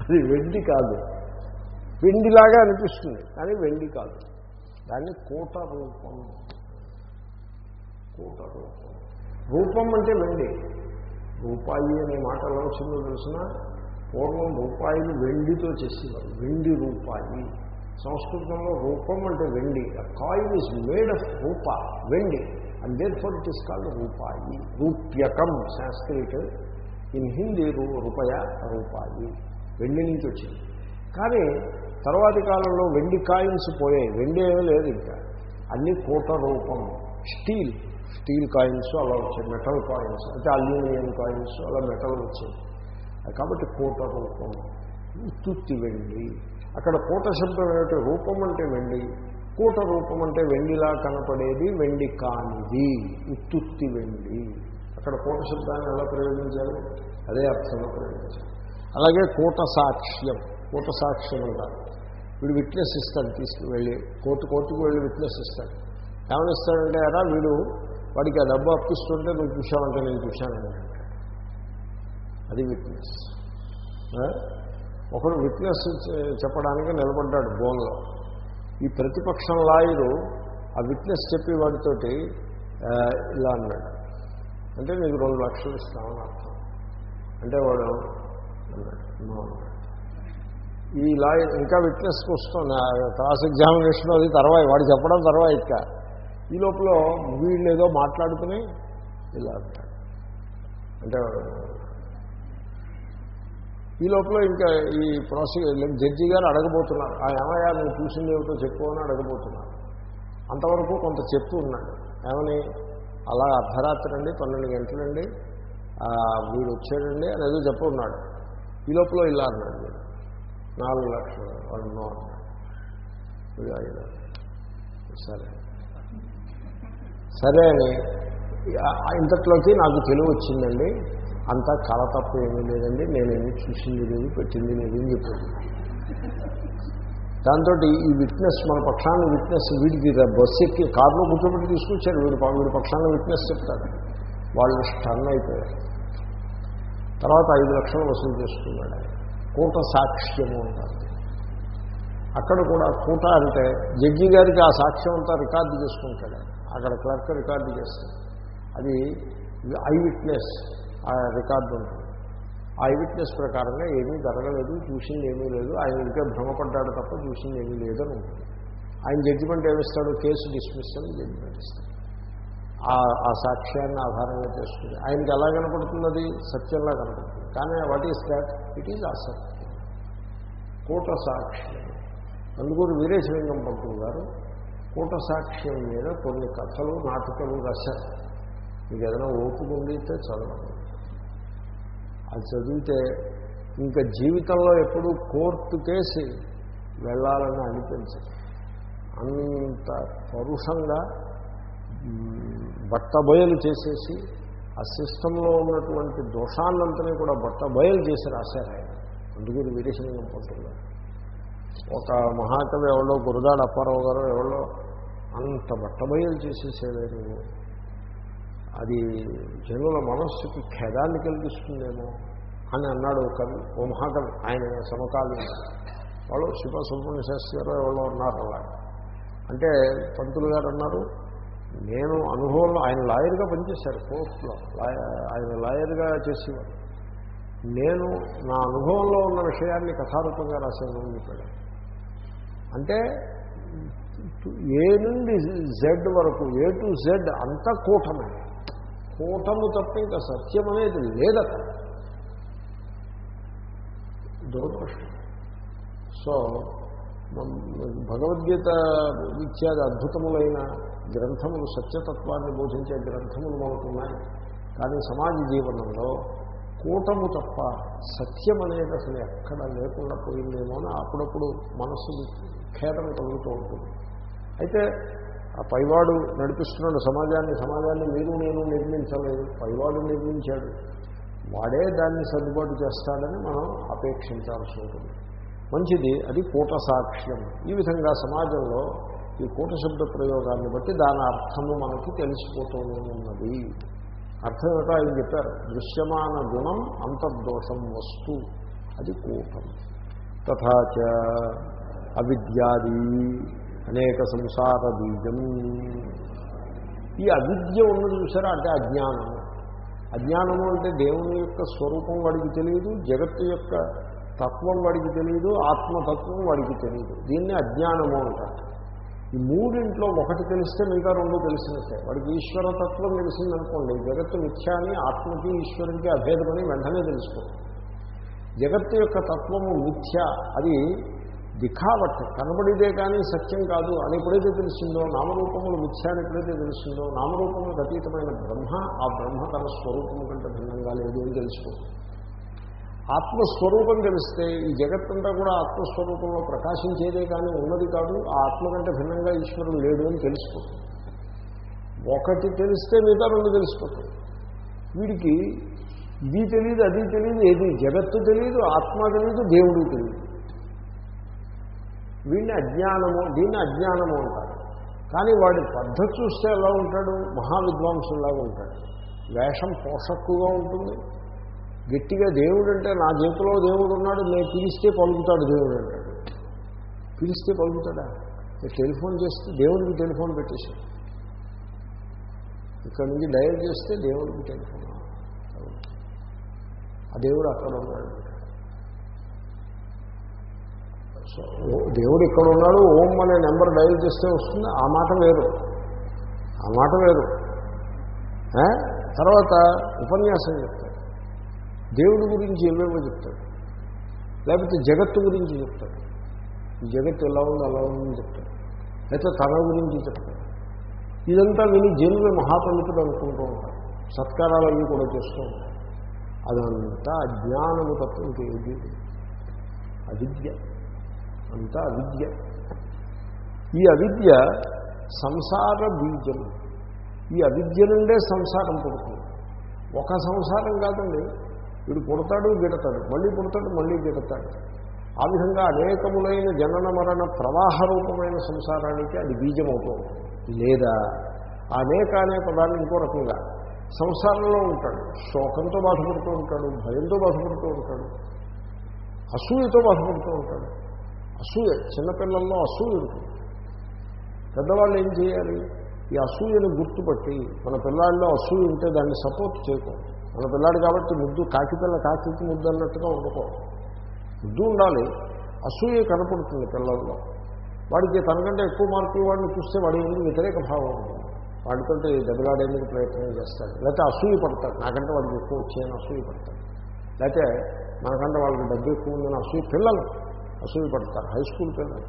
అది వెండి కాదు. వెండిలాగా అనిపిస్తుంది కానీ వెండి కాదు. దాన్ని కూట రూపం. కూట రూపం. రూపం అంటే వెండి. రూపాయి అనే మాట ఎలా వచ్చిందో తెలిసిన? పూర్వం రూపాయిలు వెండితో చేసేవారు. వెండి రూపాయి. సంస్కృతంలో రూపం అంటే వెండి. కాయిన్ ఈజ్ మేడ్ ఆఫ్ రూప వెండి. And therefore it is called రూపాయి. రూప్యకం సాంస్క్రిట్ ఇన్ హిందీ రూపయ రూపాయ రూపాయి. వెండి నుంచి వచ్చింది. కానీ తర్వాతి కాలంలో వెండి కాయిన్స్ పోయాయి. వెండి ఏమీ లేదు ఇంకా. అన్ని కోట రూపం. స్టీల్. స్టీల్ కాయిన్స్ అలా వచ్చాయి. మెటల్ కాయిన్స్ అంటే అల్యూమినియం కాయిన్స్ అలా మెటల్ వచ్చాయి. కాబట్టి కూట రూపం. ఉత్తుత్తి వెండి. అక్కడ కూట శబ్దం ఏమిటి? రూపం అంటే వెండి. కూట రూపం అంటే వెండిలా కనపడేది వెండి కానిది. ఉత్తుత్తి వెండి. అక్కడ కూట శబ్దాన్ని ఎలా ప్రయోగించాలి అదే అర్థంలో ప్రయోగించాలి అలాగే కూట సాక్ష్యం. కూట సాక్ష్యం అంటారు. వీడు విట్నెస్ ఇస్తాడు తీసుకువెళ్ళి. కోర్టు కోర్టుకు వెళ్ళి విట్నెస్ ఇస్తాడు. ఏమనిస్తాడంటే అరా వీడు వాడికి ఆ డబ్బు అప్పిస్తుంటే నువ్వు చూశావంటే నేను చూశానని అది విట్నెస్ ఒకడు విట్నెస్ చెప్పడానికి నిలబడ్డాడు బోన్లో. ఈ ప్రతిపక్షం లాయరు ఆ విట్నెస్ చెప్పేవాడితోటి ఇలా అన్నాడు. అంటే నీకు రెండు లక్షలు ఇస్తామని అర్థం. అంటే వాడు అన్నాడు ఈ లాయర్ ఇంకా విట్నెస్కి వస్తుంది క్రాస్ ఎగ్జామినేషన్ అది తర్వాత వాడు చెప్పడం తర్వాత ఇక. ఈ లోపల వీళ్ళు ఏదో మాట్లాడుకుని ఇలా అంటాడు అంటే ఈ లోపల ఇంకా ఈ ప్రాసిక్యూ జడ్జి గారు అడగబోతున్నారు. ఆ ఏమయ్యా నువ్వు చూసింది ఏమిటో చెప్పు అని అడగబోతున్నారు. అంతవరకు కొంత చెప్తూ ఉన్నాడు. ఏమని? అలా అర్ధరాత్రి అండి పన్నెండు గంటలండి. వీడు వచ్చాడండి అని ఏదో చెప్పు ఉన్నాడు. ఈ లోపల ఇలా అన్నాడు వీడు. నాలుగు లక్షలు వాడు నో అన్నాడు. సరే. సరే అని ఇంతట్లోకి నాకు తెలివి వచ్చిందండి. అంతా కళ తప్ప ఏమీ లేదండి. నేనేమి చూసింది లేదు పెట్టింది లేదు అని చెప్పాను దాంతో ఈ విట్నెస్ మన పక్షాన్ని విట్నెస్ వీడికి బస్సు ఎక్కి కారులో కూర్చోబెట్టి తీసుకొచ్చారు. వీడి వీడి పక్షాన్ని విట్నెస్ చెప్తారు వాళ్ళు స్టన్ అయిపోయారు. తర్వాత ఐదు లక్షలు వసూలు చేసుకున్నాడు కూట సాక్ష్యము అంటారు. అక్కడ కూడా కూట అంటే జడ్జి గారికి ఆ సాక్ష్యం అంతా రికార్డు చేసుకుంటాడు. అక్కడ క్లర్క్ రికార్డు చేస్తాడు. అది ఐ విట్నెస్ రికార్డు ఉంటుంది. ఆ ఐ విట్నెస్ ప్రకారంగా ఏమీ జరగలేదు చూసింది ఏమీ లేదు. ఆయన ఇంకా భ్రమపడ్డాడు తప్ప చూసింది ఏమీ లేదని ఉంటుంది. ఆయన జడ్జిమెంట్ ఏమిస్తాడు? కేసు డిస్మిస్ అని జడ్జిమెంట్ ఇస్తాడు. ఆ సాక్ష్యాన్ని ఆధారంగా చేసుకుని ఆయనకి ఎలా కనపడుతున్నది సత్యంలా కనపడుతుంది. కానీ what is that it is అసత్యం. కూట సాక్ష్యం. అందుకూరు వీరేశలింగం పంతులు గారు కూట సాక్ష్యం మీద కొన్ని కథలు నాటకాలు రాశారు మీకు ఏదైనా ఓపుకుండితే చదవండి. అది చదివితే ఇంకా జీవితంలో ఎప్పుడు కోర్టు కేసి వెళ్ళాలని అనిపించదు. అంత పరుషంగా బట్టబయలు చేసేసి ఆ సిస్టంలో ఉన్నటువంటి దోషాన్నంతని కూడా బట్టబయలు చేసి రాశారు ఆయన. అందుకని వీరేశలింగం పంతులు ఒక మహాకవి ఎవడో గురుదాడ అప్పారావు గారు ఎవడో అంత బట్టబయలు చేసేసేవారు. అది జనుల మనస్సుకి ఖేదాన్ని కలిగిస్తుందేమో అని అన్నాడు కవి ఓ మహాకవి ఆయన సమకాలీన. వాళ్ళు శివ సుబ్రహ్మణ్య శాస్త్రి గారు ఎవరో ఉన్నారు అలా. అంటే పంతులు గారు అన్నారు నేను అనుభవంలో ఆయన లాయర్గా పనిచేశారు కోర్టులో ఆయన లాయర్గా చేసేవారు. నేను నా అనుభవంలో ఉన్న విషయాన్ని కథారూపంగా రాశాను అని చెప్పాడు. అంటే ఏ నుండి జెడ్ వరకు ఏ టు జెడ్ అంతా కూటమే కూటము తప్ప ఇంకా సత్యం అనేది లేదట. దురదృష్టం. సో భగవద్గీత ఇత్యాది అద్భుతములైన గ్రంథములు సత్యతత్వాన్ని బోధించే గ్రంథములు మనకున్నాయి. కానీ సమాజ జీవనంలో కూటము తప్ప సత్యం అనేది అసలు ఎక్కడ లేకుండా పోయిందేమో అని అప్పుడప్పుడు మనస్సు ఖేదం కలుగుతూ ఉంటుంది. అయితే ఆ పైవాడు నడిపిస్తున్నాడు సమాజాన్ని సమాజాన్ని మీరు నేను నిర్మించలేదు పైవాడు నిర్మించాడు. వాడే దాన్ని సర్దుబాటు చేస్తాడని మనం అపేక్షించాల్సి ఉంటుంది. మంచిది అది కూట సాక్ష్యం ఈ విధంగా సమాజంలో ఈ కూట శబ్ద ప్రయోగాన్ని బట్టి దాని అర్థము మనకి తెలిసిపోతూనే ఉన్నది. అర్థం ఏమిటో ఆయన చెప్పారు దృశ్యమాన గుణం అంతర్దోషం వస్తు అది కూటం. తథాచ అవిద్యాది. అనేక సంసార బీజం. ఈ అవిద్య ఉన్నది చూసారా? అంటే అజ్ఞానము అజ్ఞానము అంటే దేవుని యొక్క స్వరూపం వాడికి తెలియదు జగత్తు యొక్క తత్వం వాడికి తెలియదు ఆత్మతత్వం వాడికి తెలియదు దీన్ని అజ్ఞానము అంటారు. ఈ మూడింట్లో ఒకటి తెలిస్తే మిగతా రెండు తెలిసినట్టే. వాడికి ఈశ్వరతత్వం తెలిసిందనుకోండి జగత్తు మిథ్యాని ఆత్మకి ఈశ్వరునికి అభేదమని వెంటనే తెలుసుకోండి జగత్తు యొక్క తత్వము మిథ్య. అది దిఖావట్ కనబడిదే కానీ సత్యం కాదు అని ఎప్పుడైతే తెలిసిందో నామరూపములు మిథ్య ఎప్పుడైతే తెలిసిందో నామరూపములకు అతీతమైన బ్రహ్మ ఆ బ్రహ్మ తన స్వరూపము కంటే భిన్నంగా లేదు అని తెలుసుకోండి ఆత్మస్వరూపం తెలిస్తే ఈ జగత్తంతా కూడా ఆత్మస్వరూపంలో ప్రకాశించేదే కానీ ఉన్నది కాదు ఆ ఆత్మ కంటే భిన్నంగా ఈశ్వరుడు లేడు అని తెలిసిపోతుంది ఒకటి తెలిస్తే మిగతా రెండు తెలిసిపోతుంది వీడికి ఇది తెలియదు అది తెలియదు ఏది? జగత్తు తెలియదు ఆత్మ తెలియదు దేవుడు తెలియదు. వీడిని అజ్ఞానము దీన్ని అజ్ఞానము అంటారు. కానీ వాడి పద్ధతి చూస్తే ఎలా ఉంటాడు? మహావిద్వాంసులాగా ఉంటాడు. వేషం పోషక్కుగా ఉంటుంది. గట్టిగా దేవుడు అంటే నా చేతిలో దేవుడు ఉన్నాడు నేను పిలిస్తే పలుకుతాడు దేవుడు అంటాడు. పిలిస్తే పలుకుతాడా? టెలిఫోన్ చేస్తే దేవుడికి టెలిఫోన్ పెట్టేశాడు. ఇక్కడ నుంచి డయల్ చేస్తే దేవుడికి టెలిఫోన్. ఆ దేవుడు అక్కడ ఉన్నాడు. సో దేవుడు ఇక్కడ ఉన్నాడు ఓం అనే నెంబర్ డైల్ చేస్తే వస్తుంది ఆ మాట వేరు. ఆ మాట వేరు. తర్వాత ఉపన్యాసం చెప్తాడు. దేవుడి గురించి ఏమేమో చెప్తాడు. లేకపోతే జగత్తు గురించి చెప్తాడు. ఈ జగత్తు ఎలా ఉంది అలా ఉందని చెప్తాడు. లేకపోతే తన గురించి చెప్తాడు. ఇదంతా విని జనులు మహాపండితుడు అనుకుంటూ ఉంటారు. సత్కారాలు అవి కూడా చేస్తూ ఉంటారు. అదంతా అజ్ఞానము తప్ప ఇంకేది అవిద్య అంతా అవిద్య. ఈ అవిద్య సంసార బీజం. ఈ అవిద్య నుండే సంసారం పుడుతుంది. ఒక సంసారం కాదండి. వీడు పుడతాడు గిడతాడు. మళ్ళీ పుడతాడు మళ్ళీ గిడతాడు. ఆ విధంగా అనేకములైన జనన మరణ ప్రవాహ రూపమైన సంసారానికి అది బీజం అవుతుంది లేదా అనేక అనే పదాన్ని ఇంకో రకంగా సంసారంలో ఉంటాడు. శోకంతో బాధపడుతూ ఉంటాడు భయంతో బాధపడుతూ ఉంటాడు అసూయతో బాధపడుతూ ఉంటాడు. అసూయ చిన్నపిల్లల్లో అసూయ ఉంటుంది. పెద్దవాళ్ళు ఏం చేయాలి? ఈ అసూయను గుర్తుపట్టి మన పిల్లాడిలో అసూయ ఉంటే దాన్ని సపోర్ట్ చేయకూడదు మన పిల్లాడు కాబట్టి ముద్దు కాకిపిల్ల కాకి ముద్దు అన్నట్టుగా ఉండకూడదు ముద్దు ఉండాలి. అసూయ కనపడుతుంది పిల్లల్లో. వాడికి తనకంటే ఎక్కువ మార్కులు వాడిని చూస్తే వాడి ఎందుకు వ్యతిరేక భావం ఉంటుంది. వాడితో దెబ్బలాడేందుకు ప్రయత్నం చేస్తాడు? లేకపోతే అసూయ పడతాడు. నాకంటే వాడికి ఎక్కువ వచ్చాయని అసూయ పడతాడు. లేకపోతే మనకంటే వాళ్ళకి డబ్బు ఎక్కువ ఉందని అసూయ పిల్లలు అసూయ పడతారు హై స్కూల్ పిల్లలు.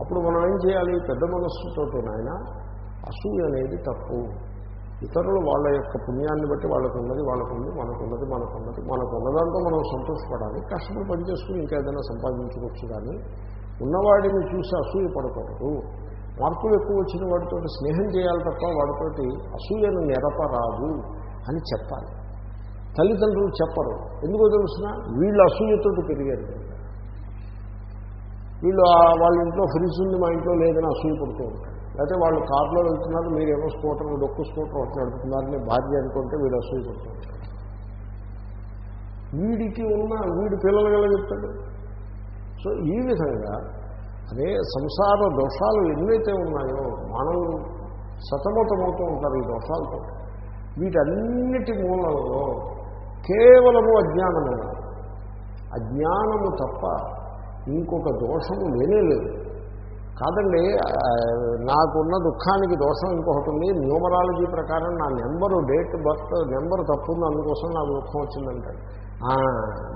అప్పుడు మనం ఏం చేయాలి? పెద్ద మనస్సుతో నాయన అసూయ అనేది తప్పు. ఇతరులు వాళ్ళ యొక్క పుణ్యాన్ని బట్టి వాళ్ళకు ఉన్నది వాళ్ళకుంది మనకున్నది మనకున్నది. మనకున్నదాంతో మనం సంతోషపడాలి కష్టపడి పని చేసుకుని ఇంకా ఏదైనా సంపాదించుకోవచ్చు కానీ ఉన్నవాడిని చూసి అసూయ పడకూడదు. మార్కులు ఎక్కువ వచ్చిన వాడితో స్నేహం చేయాలి తప్ప వాడితోటి అసూయను నెరపరాదు అని చెప్పాలి. తల్లిదండ్రులు చెప్పరు. ఎందుకో తెలుసిన? వీళ్ళు అసూయతో పెరిగారు. వీళ్ళు వాళ్ళ ఇంట్లో ఫ్రిడ్జ్ ఉంది మా ఇంట్లో లేదని అసూయ పడుతూ ఉంటారు. లేకపోతే వాళ్ళు కార్లో వెళ్తున్నారు మీరేమో స్కూటర్ డొక్కు స్కూటర్ ఒకటి నడుపుతున్నారని భార్య అనుకుంటే వీడు అసూయ పడుతూ ఉంటారు వీడికి ఉన్న వీడి పిల్లలు గల చెప్తాడు? సో ఈ విధంగా అదే సంసార దోషాలు ఎన్నైతే ఉన్నాయో మానవులు సతమతమవుతూ ఉంటారు ఈ దోషాలతో. వీటన్నిటి మూలంలో కేవలము అజ్ఞానమే. ఉన్నది. అజ్ఞానము తప్ప ఇంకొక దోషము లేనే లేదు. కాదండి నాకున్న దుఃఖానికి దోషం ఇంకొకటి ఉంది. న్యూమరాలజీ ప్రకారం నా నెంబరు డేట్ బర్త్ నెంబర్ తప్పుంది అందుకోసం నాకు దుఃఖం వచ్చిందంటాడు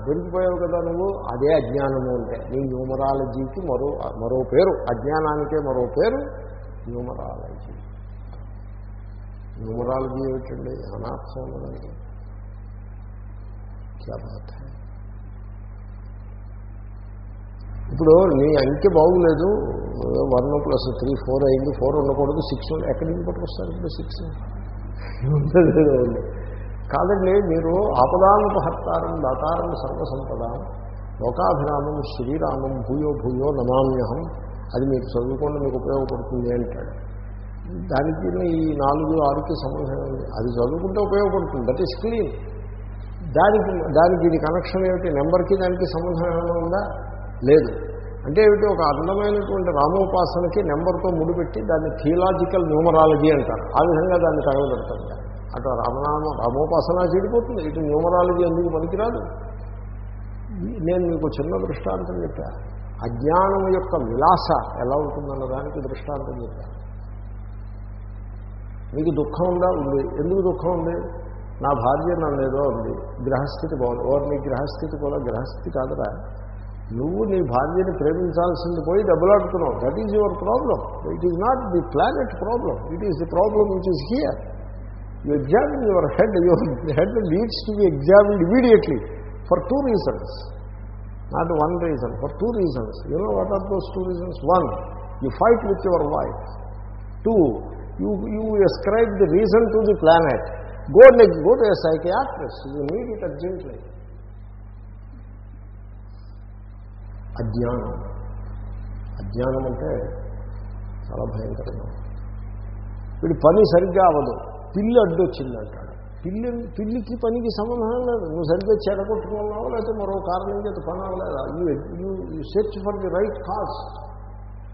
దొరికిపోయావు కదా నువ్వు? అదే అజ్ఞానము అంటే. నీ న్యూమరాలజీకి మరో మరో పేరు. అజ్ఞానానికే మరో పేరు న్యూమరాలజీ. న్యూమరాలజీ ఏమిటండి? అనార్థం ఉన్నదండి క్యా హై ఇప్పుడు నీ అంకె బాగులేదు. వన్ ప్లస్ త్రీ ఫోర్ అయింది. ఫోర్ ఉండకూడదు. సిక్స్ ఎక్కడి నుంచి పట్టుకొస్తారు ఇప్పుడు సిక్స్? కాదండి మీరు ఆపదానుపహర్తారం దాతారం సర్వసంపద లోకాభిరామం శ్రీరామం భూయో భూయో నమామ్యహం. అది మీకు చదువుకోండి మీకు ఉపయోగపడుతుంది అంటాడు. దానికి ఈ నాలుగు ఆరుకి సంబంధం అది చదువుకుంటే ఉపయోగపడుతుంది. దట్ ఈస్ క్లీన్ దానికి దానికి ఇది కనెక్షన్ ఏమిటి? నెంబర్కి దానికి సంబంధం ఏమైనా ఉందా? లేదు. అంటే ఏమిటి? ఒక అందమైనటువంటి రామోపాసనకి నెంబర్తో ముడిపెట్టి దాన్ని థియలాజికల్ న్యూమరాలజీ అంటారు. ఆ విధంగా దాన్ని తగలబెడతారు. అటు రామనామ రామోపాసన చెడిపోతుంది. ఇటు న్యూమరాలజీ ఎందుకు పనికిరాదు? నేను మీకు చిన్న దృష్టాంతం చెప్పా. అజ్ఞానం యొక్క విలాస ఎలా ఉంటుందన్న దానికి దృష్టాంతం చెప్పా. మీకు దుఃఖం ఉందా? ఉంది. ఎందుకు దుఃఖం ఉంది? నా భార్య నన్ను ఏదో ఉంది. గ్రహస్థితి బాగుంది. ఓర్ నీ గ్రహస్థితి కూడా గ్రహస్థితి కాదురా. నువ్వు నీ భార్యని ప్రేమించాల్సింది పోయి దెబ్బలాడుతున్నావు that is your problem it is not the planet problem it is the problem which is here you examine your head your head leads to be examined immediately for two reasons not one reason for two reasons you know what are those two reasons one you fight with your wife two you you ascribe the reason to the planet go next go to a psychiatrist you need it urgently అజ్ఞానం. అజ్ఞానం అంటే చాలా భయంకరంగా వీడి పని సరిగ్గా అవ్వదు. పిల్లి అడ్డొచ్చిందంటాడు. పిల్లి పిల్లికి పనికి సంబంధం లేదు. నువ్వు సరిగ్గా చెడగొట్టుకున్నావు లేకపోతే మరో కారణం చేత పని అవ్వలేదా? You you you search for the right cause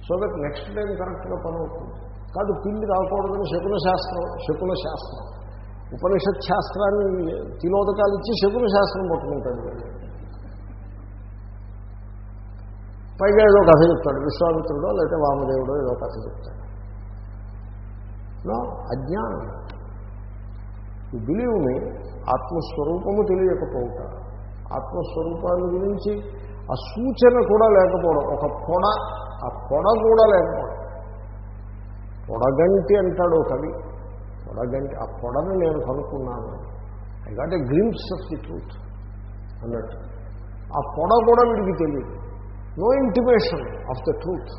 so that next time కరెక్ట్గా పని అవుతుంది. కాదు పిల్లి రాకూడదని శకున శాస్త్రం శకున శాస్త్రం. ఉపనిషత్ శాస్త్రాన్ని తిలోదకాలు ఇచ్చి శకున శాస్త్రం పట్టుకుంటాడు వీళ్ళు. పైగా ఏదో కథ చెప్తాడు. విశ్వామిత్రుడో లేకపోతే వామదేవుడో ఏదో కథ చెప్తాడు. అజ్ఞానం. ఈ బిలీవ్ మీ ఆత్మస్వరూపము తెలియకపోవుట. ఆత్మస్వరూపాన్ని గురించి ఆ సూచన కూడా లేకపోవడం. ఒక పొడ ఆ పొడ కూడా లేకపోవడం. పొడగంటి అంటాడు కవి. పొడగంటి ఆ పొడని నేను కనుక్కున్నాను. I got a glimpse of the truth అన్నట్టు. ఆ పొడ కూడా వీడికి తెలియదు. No intimation of the truth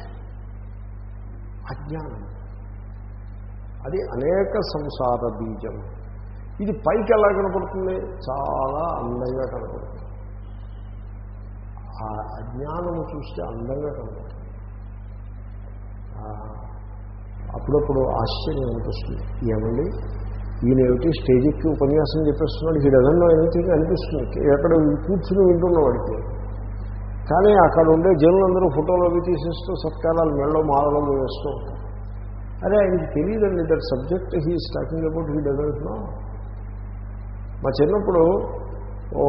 అజ్ఞానం. అది అనేక సంసార బీజం. ఇది పైకి ఎలా కనపడుతుంది? చాలా అందంగా కనపడుతుంది. ఆ అజ్ఞానము చూస్తే అందంగా కనపడుతుంది. అప్పుడప్పుడు ఆశ్చర్యం అనిపిస్తుంది. ఏమండి? ఈయన ఏమిటి స్టేజ్కి ఉపన్యాసం చెప్పేస్తున్నాడు? ఈ డజన్లో ఎనిథింగ్ అనిపిస్తుంది. ఎక్కడ కూర్చుని వింటున్న వాడికి. కానీ అక్కడ ఉండే జనులందరూ ఫోటోలు అవి తీసేస్తూ సత్కారాలు మెళ్ళో మాలలు వేస్తూ ఉంటారు. అరే ఆయనకి తెలియదండి that subject he talking about he doesn't know మా చిన్నప్పుడు ఓ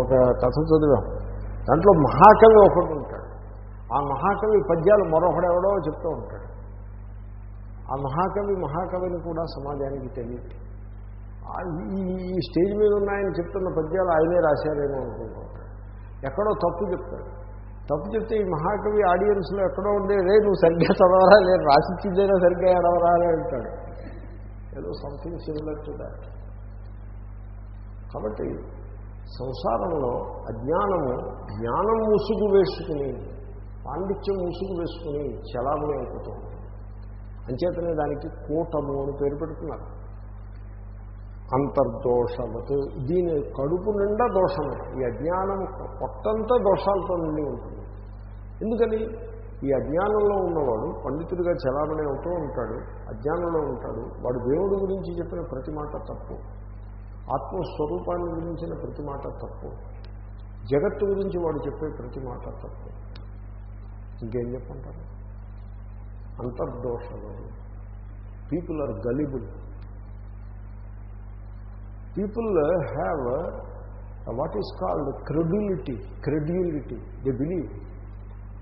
ఒక కథ చదివాం. దాంట్లో మహాకవి ఒకడు ఉంటాడు. ఆ మహాకవి పద్యాలు మరొకడెవడో చెప్తూ ఉంటాడు. ఆ మహాకవి మహాకవిని కూడా సమాజానికి తెలియదు. ఈ స్టేజ్ మీద ఉన్నాయని చెప్తున్న పద్యాలు ఆయనే రాశారేమో అనుకుంటాం. ఎక్కడో తప్పు చెప్తాడు. తప్పు చెప్తే ఈ మహాకవి ఆడియన్స్లో ఎక్కడో ఉండే రే నువ్వు సరిగ్గా చదవరా? లేదు రాసిచ్చిద్దైనా సరిగ్గా ఎడవరా అని అంటాడు. ఏదో సంథింగ్ సిమిలర్ టు దాట్ కాబట్టి సంసారంలో అజ్ఞానము జ్ఞానం ముసుగు వేసుకుని పాండిత్యం ముసుగు వేసుకుని చలామణి అయిపోతుంది అంచేతనే దానికి కూటము అని పేరు పెడుతున్నారు. అంతర్దోషవత్. దీని కడుపు నిండా దోషమే. ఈ అజ్ఞానం పొట్టంతా దోషాలతో నిండి ఉంటుంది. ఎందుకని? ఈ అజ్ఞానంలో ఉన్నవాడు పండితుడిగా చలామణి అవుతూ ఉంటాడు అజ్ఞానంలో ఉంటాడు. వాడు దేవుడి గురించి చెప్పిన ప్రతి మాట తప్పు. ఆత్మస్వరూపాన్ని గురించిన ప్రతి మాట తప్పు. జగత్తు గురించి వాడు చెప్పే ప్రతి మాట తప్పు. ఇంకేం చెప్పంటారు అంతర్దోషము people are gullible. People have what is called credulity credulity they believe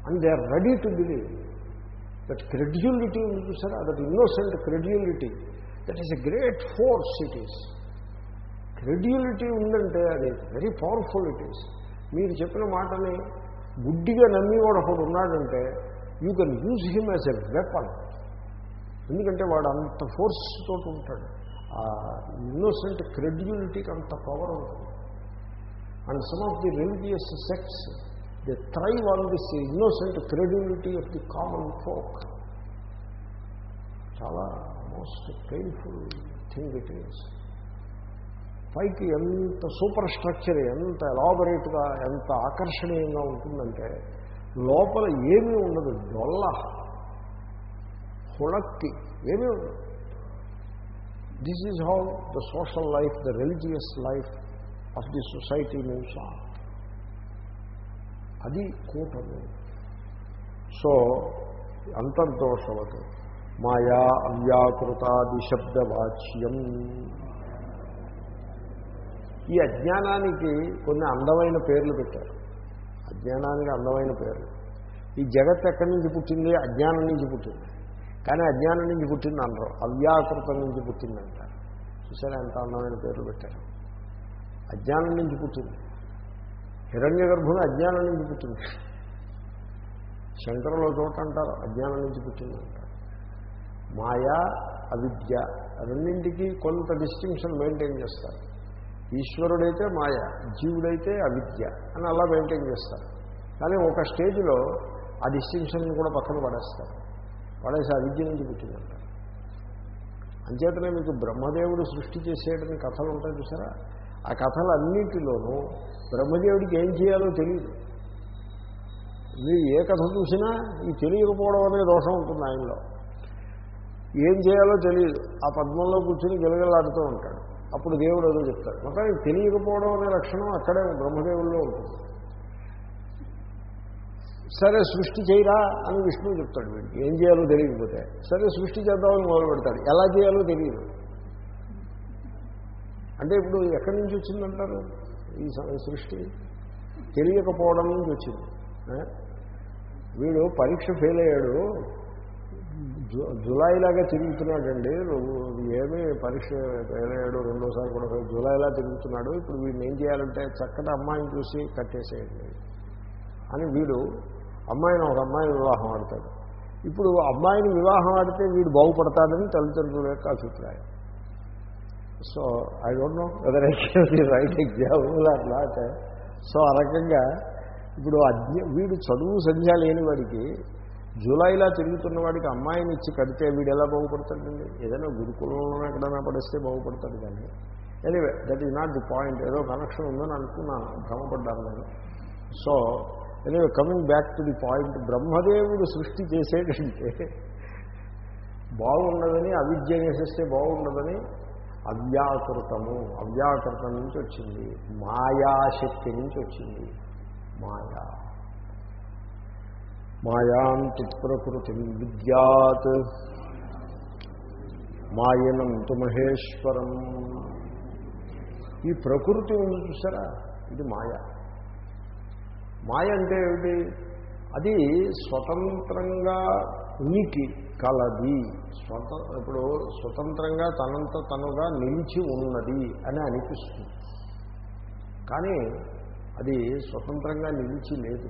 and they are ready to believe that credulity ఉంది చూసారా that innocent credulity that is a great force it is credulity ఉందంటే అది వెరీ పవర్ఫుల్ ఇట్ ఈస్ మీరు చెప్పిన మాటని గుడ్డిగా నమ్మేవాడు ఒకడు ఉన్నాడంటే you can use him as a weapon ఎందుకంటే వాడు అంత ఫోర్స్ తోటి ఉంటాడు. ఇన్నోసెంట్ క్రెడ్యులిటీకి అంత పవర్ ఉంటుంది. And some of the religious sects the thrive on this innocent credulity of the common folk చాలా most painful thing it is పైకి ఎంత సూపర్ స్ట్రక్చర్ ఎంత ఎలాబరేట్గా ఎంత ఆకర్షణీయంగా ఉంటుందంటే లోపల ఏమీ ఉండదు. డొల్ల హుళక్కి ఏమీ ఉండదు. This is how the social life the religious life of the society moves on అది కూటమి. సో అంతర్దోషవత్ మాయా అవ్యాకృతాది శబ్దవాచ్యం ఈ అజ్ఞానానికి కొన్ని అందమైన పేర్లు పెట్టారు. అజ్ఞానానికి అందమైన పేర్లు. ఈ జగత్ ఎక్కడి నుంచి పుట్టింది? అజ్ఞానం నుంచి పుట్టింది. కానీ అజ్ఞానం నుంచి పుట్టింది అనరు అవ్యాకృతం నుంచి పుట్టిందంటారు చూసారా ఎంత అందమైన పేర్లు పెట్టారు. అజ్ఞానం నుంచి పుట్టింది. హిరణ్య గర్భుని అజ్ఞానం నుంచి పుట్టింది. శంకరులో చోట అంటారు అజ్ఞానం నుంచి పుట్టింది అంటారు మాయా అవిద్య రెండింటికి కొంత డిస్టింక్షన్ మెయింటైన్ చేస్తారు. ఈశ్వరుడైతే మాయ జీవుడైతే అవిద్య అని అలా మెయింటైన్ చేస్తారు. కానీ ఒక స్టేజ్లో ఆ డిస్టింక్షన్ కూడా పక్కన పడేస్తారు. వాడేసి అవిద్య నుంచి పుట్టిందంటారు అంచేతనే మీకు బ్రహ్మదేవుడు సృష్టి చేసేటని కథలు ఉంటాయి చూసారా? ఆ కథలు అన్నింటిలోనూ బ్రహ్మదేవుడికి ఏం చేయాలో తెలియదు మీరు ఏ కథ చూసినా ఈ తెలియకపోవడం అనే దోషం ఉంటుంది ఆయనలో. ఏం చేయాలో తెలియదు ఆ పద్మంలో కూర్చొని గెలగలాడుతూ ఉంటాడు. అప్పుడు దేవుడు అదో చెప్తాడు. మొత్తానికి తెలియకపోవడం అనే లక్షణం అక్కడే బ్రహ్మదేవుల్లో ఉంటుంది. సరే సృష్టి చేయరా అని విష్ణువు చెప్తాడు వీడికి. ఏం చేయాలో తెలియకపోతే. సరే సృష్టి చేద్దామని మొదలు పెడతాడు. ఎలా చేయాలో తెలియదు. అంటే ఇప్పుడు ఎక్కడి నుంచి వచ్చిందంటారు? ఈ సృష్టి తెలియకపోవడం నుంచి వచ్చింది. వీడు పరీక్ష ఫెయిల్ అయ్యాడు. జులైలాగా తిరుగుతున్నాడండి. ఏమీ పరీక్ష ఫెయిల్ అయ్యాడు రెండోసారి కూడా జులైలా తిరుగుతున్నాడు. ఇప్పుడు వీడిని ఏం చేయాలంటే చక్కటి అమ్మాయిని చూసి కట్టేసేయండి అని వీడు అమ్మాయిని ఒక అమ్మాయిని వివాహం ఆడతాడు. ఇప్పుడు అమ్మాయిని వివాహం ఆడితే వీడు బాగుపడతాడని తల్లిదండ్రుల యొక్క అభిప్రాయం. So I don't know whether I write example అట్లా సో ఆ రకంగా ఇప్పుడు అజ్ఞ వీడు చదువు సంధ్య లేని వాడికి జూలైలా తిరుగుతున్న వాడికి అమ్మాయిని ఇచ్చి కడితే వీడు ఎలా బాగుపడతాడండి? ఏదైనా గురుకులంలో ఎక్కడైనా పడిస్తే బాగుపడతాడు కానీ. Anyway that is not the point ఏదో కనెక్షన్ ఉందని అనుకున్నాను భ్రమపడ్డాను నేను. So anyway coming back to the point బ్రహ్మదేవుడు సృష్టి చేసేటంటే బాగుండదని అవిద్య వేసేస్తే బాగుండదని అవ్యాకృతము అవ్యాకృతం నుంచి వచ్చింది మాయాశక్తి నుంచి వచ్చింది మాయా మాయాంతి ప్రకృతి విద్యాత్ మాయనంతు మహేశ్వరం ఈ ప్రకృతి ఉంది చూసారా? ఇది మాయ. మాయ అంటే ఏమిటి? అది స్వతంత్రంగా ఉనికి కలది. స్వత ఇప్పుడు స్వతంత్రంగా తనంత తనుగా నిలిచి ఉన్నది అని అనిపిస్తుంది. కానీ అది స్వతంత్రంగా నిలిచి లేదు.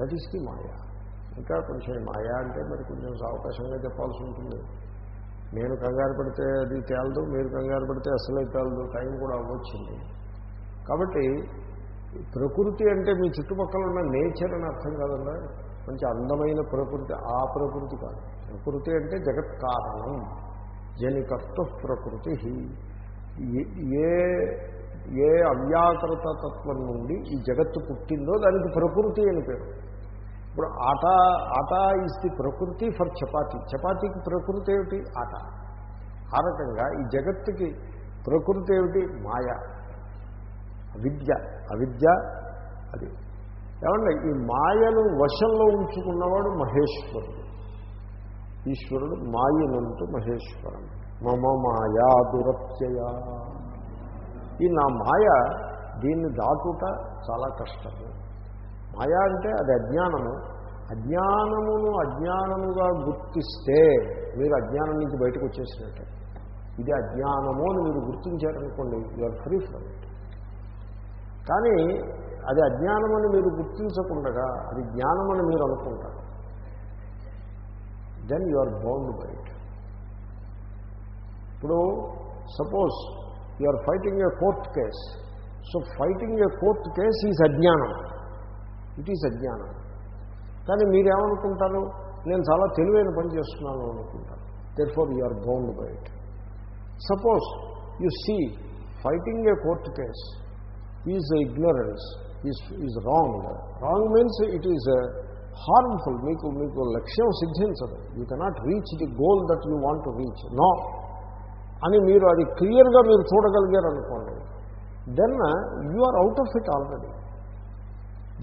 దట్ ఈస్ ది మాయ. ఇంకా కొంచెం మాయా అంటే మరి కొంచెం అవకాశంగా చెప్పాల్సి ఉంటుంది. నేను కంగారు పడితే అది తేలదు మీరు కంగారు పడితే అసలే తేలదు టైం కూడా అవ్వచ్చింది. కాబట్టి ప్రకృతి అంటే మీ చుట్టుపక్కల ఉన్న నేచర్ అని అర్థం కాదండి మంచి అందమైన ప్రకృతి. ఆ ప్రకృతి కాదు. ప్రకృతి అంటే జగత్ కారణం. జనికత్వ ప్రకృతి. ఏ ఏ అవ్యాకృత తత్వం నుండి ఈ జగత్తు పుట్టిందో దానికి ప్రకృతి అని పేరు. ఇప్పుడు ఆట ఆట ఇస్ ది ప్రకృతి ఫర్ చపాతీ. చపాతీకి ప్రకృతి ఏమిటి? ఆట. ఆ రకంగా ఈ జగత్తుకి ప్రకృతి ఏమిటి? మాయ. అవిద్య అవిద్య అది. ఏమంటే ఈ మాయను వశంలో ఉంచుకున్నవాడు మహేశ్వరుడు. ఈశ్వరుడు మాయనంటూ మహేశ్వరం మమ మాయా దురత్యయ ఈ నా మాయ దీన్ని దాటుట చాలా కష్టము. మాయ అంటే అది అజ్ఞానము. అజ్ఞానమును అజ్ఞానముగా గుర్తిస్తే మీరు అజ్ఞానం నుంచి బయటకు వచ్చేసినట్టే. ఇది అజ్ఞానము అని మీరు గుర్తించారనుకోండి you are free from it కానీ అది అజ్ఞానమని మీరు గుర్తించకుండా అది జ్ఞానమని మీరు అనుకుంటారు. Then you are bound by it ఇప్పుడు suppose you are fighting a court case so fighting a court case is అజ్ఞానం. ఇట్ ఈజ్ అజ్ఞానం. కానీ మీరేమనుకుంటారు? నేను చాలా తెలివైన పని చేస్తున్నాను అనుకుంటాను therefore you are bound by it suppose you see fighting a court case is ignorance is is wrong wrong means it is harmful మీకు మీకు లక్ష్యం సిద్ధించదు. You cannot reach the goal that you want to reach no అని మీరు అది క్లియర్గా మీరు చూడగలిగారు అనుకోండి. Then you are out of it already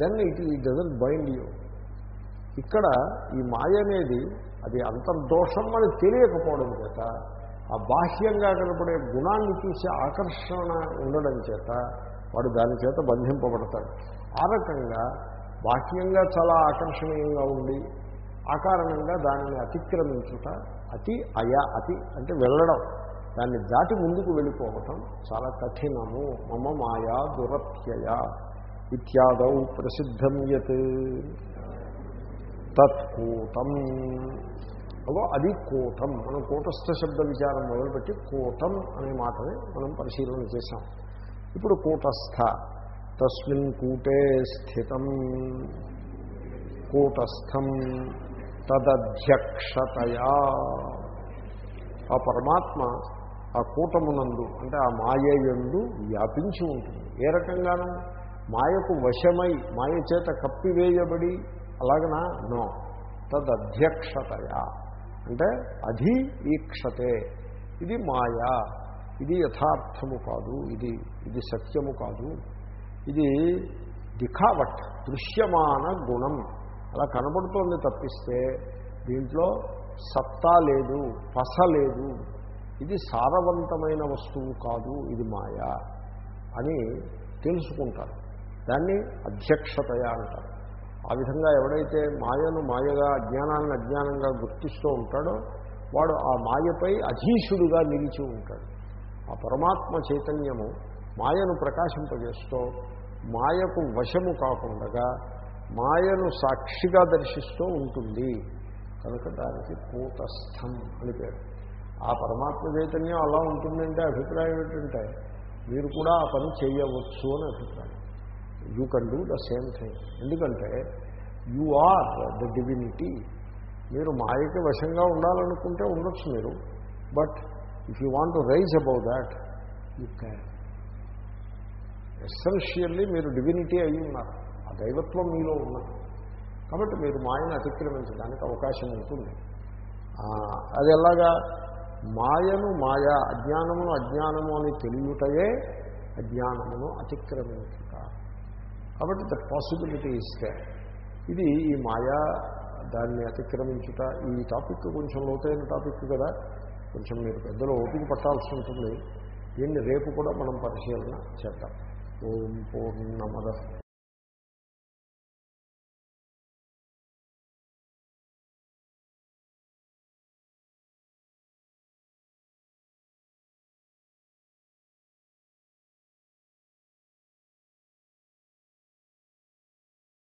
then it ఈ డజంట్ బైండ్ యూ ఇక్కడ ఈ మాయ అనేది అది అంతర్దోషం అని తెలియకపోవడం చేత ఆ బాహ్యంగా కనపడే గుణాన్ని చూసే ఆకర్షణ ఉండడం చేత వాడు దాని చేత బంధింపబడతాడు. ఆ రకంగా బాహ్యంగా చాలా ఆకర్షణీయంగా ఉండి ఆ కారణంగా దానిని అతిక్రమించుట అతి అయ అతి అంటే వెళ్ళడం దాన్ని దాటి ముందుకు వెళ్ళిపోవటం చాలా కఠినము. మమ మాయా దురత్యయ ఇత్యాదౌ ప్రసిద్ధం యత్. తత్కూటం. అదో అది కూటం. మనం కూటస్థ శబ్ద విచారం మొదలుపెట్టి కూటం అనే మాటని మనం పరిశీలన చేశాం. ఇప్పుడు కూటస్థ. తస్మిన్ కూటే స్థితం. కూటస్థం తదధ్యక్షతయా. ఆ పరమాత్మ ఆ కూటమునందు అంటే ఆ మాయయందు వ్యాపించి ఉంటుంది. ఏ రకంగానూ? మాయకు వశమై మాయ చేత కప్పివేయబడి అలాగనా? నో. తదధ్యక్షతయా. అంటే అధి ఈక్షతే ఇది మాయా. ఇది యథార్థము కాదు ఇది ఇది సత్యము కాదు. ఇది దిఖావట్ దృశ్యమాన గుణం. అలా కనబడుతోంది తప్పిస్తే దీంట్లో సత్తా లేదు పస లేదు. ఇది సారవంతమైన వస్తువు కాదు ఇది మాయా అని తెలుసుకుంటారు. దాన్ని అధ్యక్షతయ అంటారు. ఆ విధంగా ఎవడైతే మాయను మాయగా అజ్ఞానాన్ని అజ్ఞానంగా గుర్తిస్తూ ఉంటాడో వాడు ఆ మాయపై అధీశుడుగా నిలిచి ఉంటాడు. ఆ పరమాత్మ చైతన్యము మాయను ప్రకాశింపజేస్తూ మాయకు వశము కాకుండా మాయను సాక్షిగా దర్శిస్తూ ఉంటుంది. కనుక దానికి కూటస్థం అని పేరు. ఆ పరమాత్మ చైతన్యం అలా ఉంటుందంటే అభిప్రాయం ఏంటంటే మీరు కూడా ఆ పని చేయవచ్చు అని అభిప్రాయం. You can do the same thing ఎందుకంటే యు ఆర్ ద డివినిటీ మీరు మాయకి వశంగా ఉండాలనుకుంటే ఉండొచ్చు మీరు but if you want to rise above that you can. Essentially మీరు డివినిటీ అయి ఉన్నారు. ఆ దైవత్వం మీలో ఉన్నారు కాబట్టి మీరు మాయను అతిక్రమించడానికి అవకాశం ఉంటుంది. అది ఎలాగా? మాయను మాయ అజ్ఞానమును అజ్ఞానము అని తెలియటయే అజ్ఞానమును అతిక్రమించుట. కాబట్టి ద పాసిబిలిటీ ఇస్తే ఇది ఈ మాయా దాన్ని అతిక్రమించుట. ఈ టాపిక్ కొంచెం లోతైన టాపిక్ కదా. కొంచెం మీరు పెద్దలు ఓపిక పట్టాల్సి ఉంటుంది. దీన్ని రేపు కూడా మనం పరిశీలన చేద్దాం. ఓం పూర్ణమద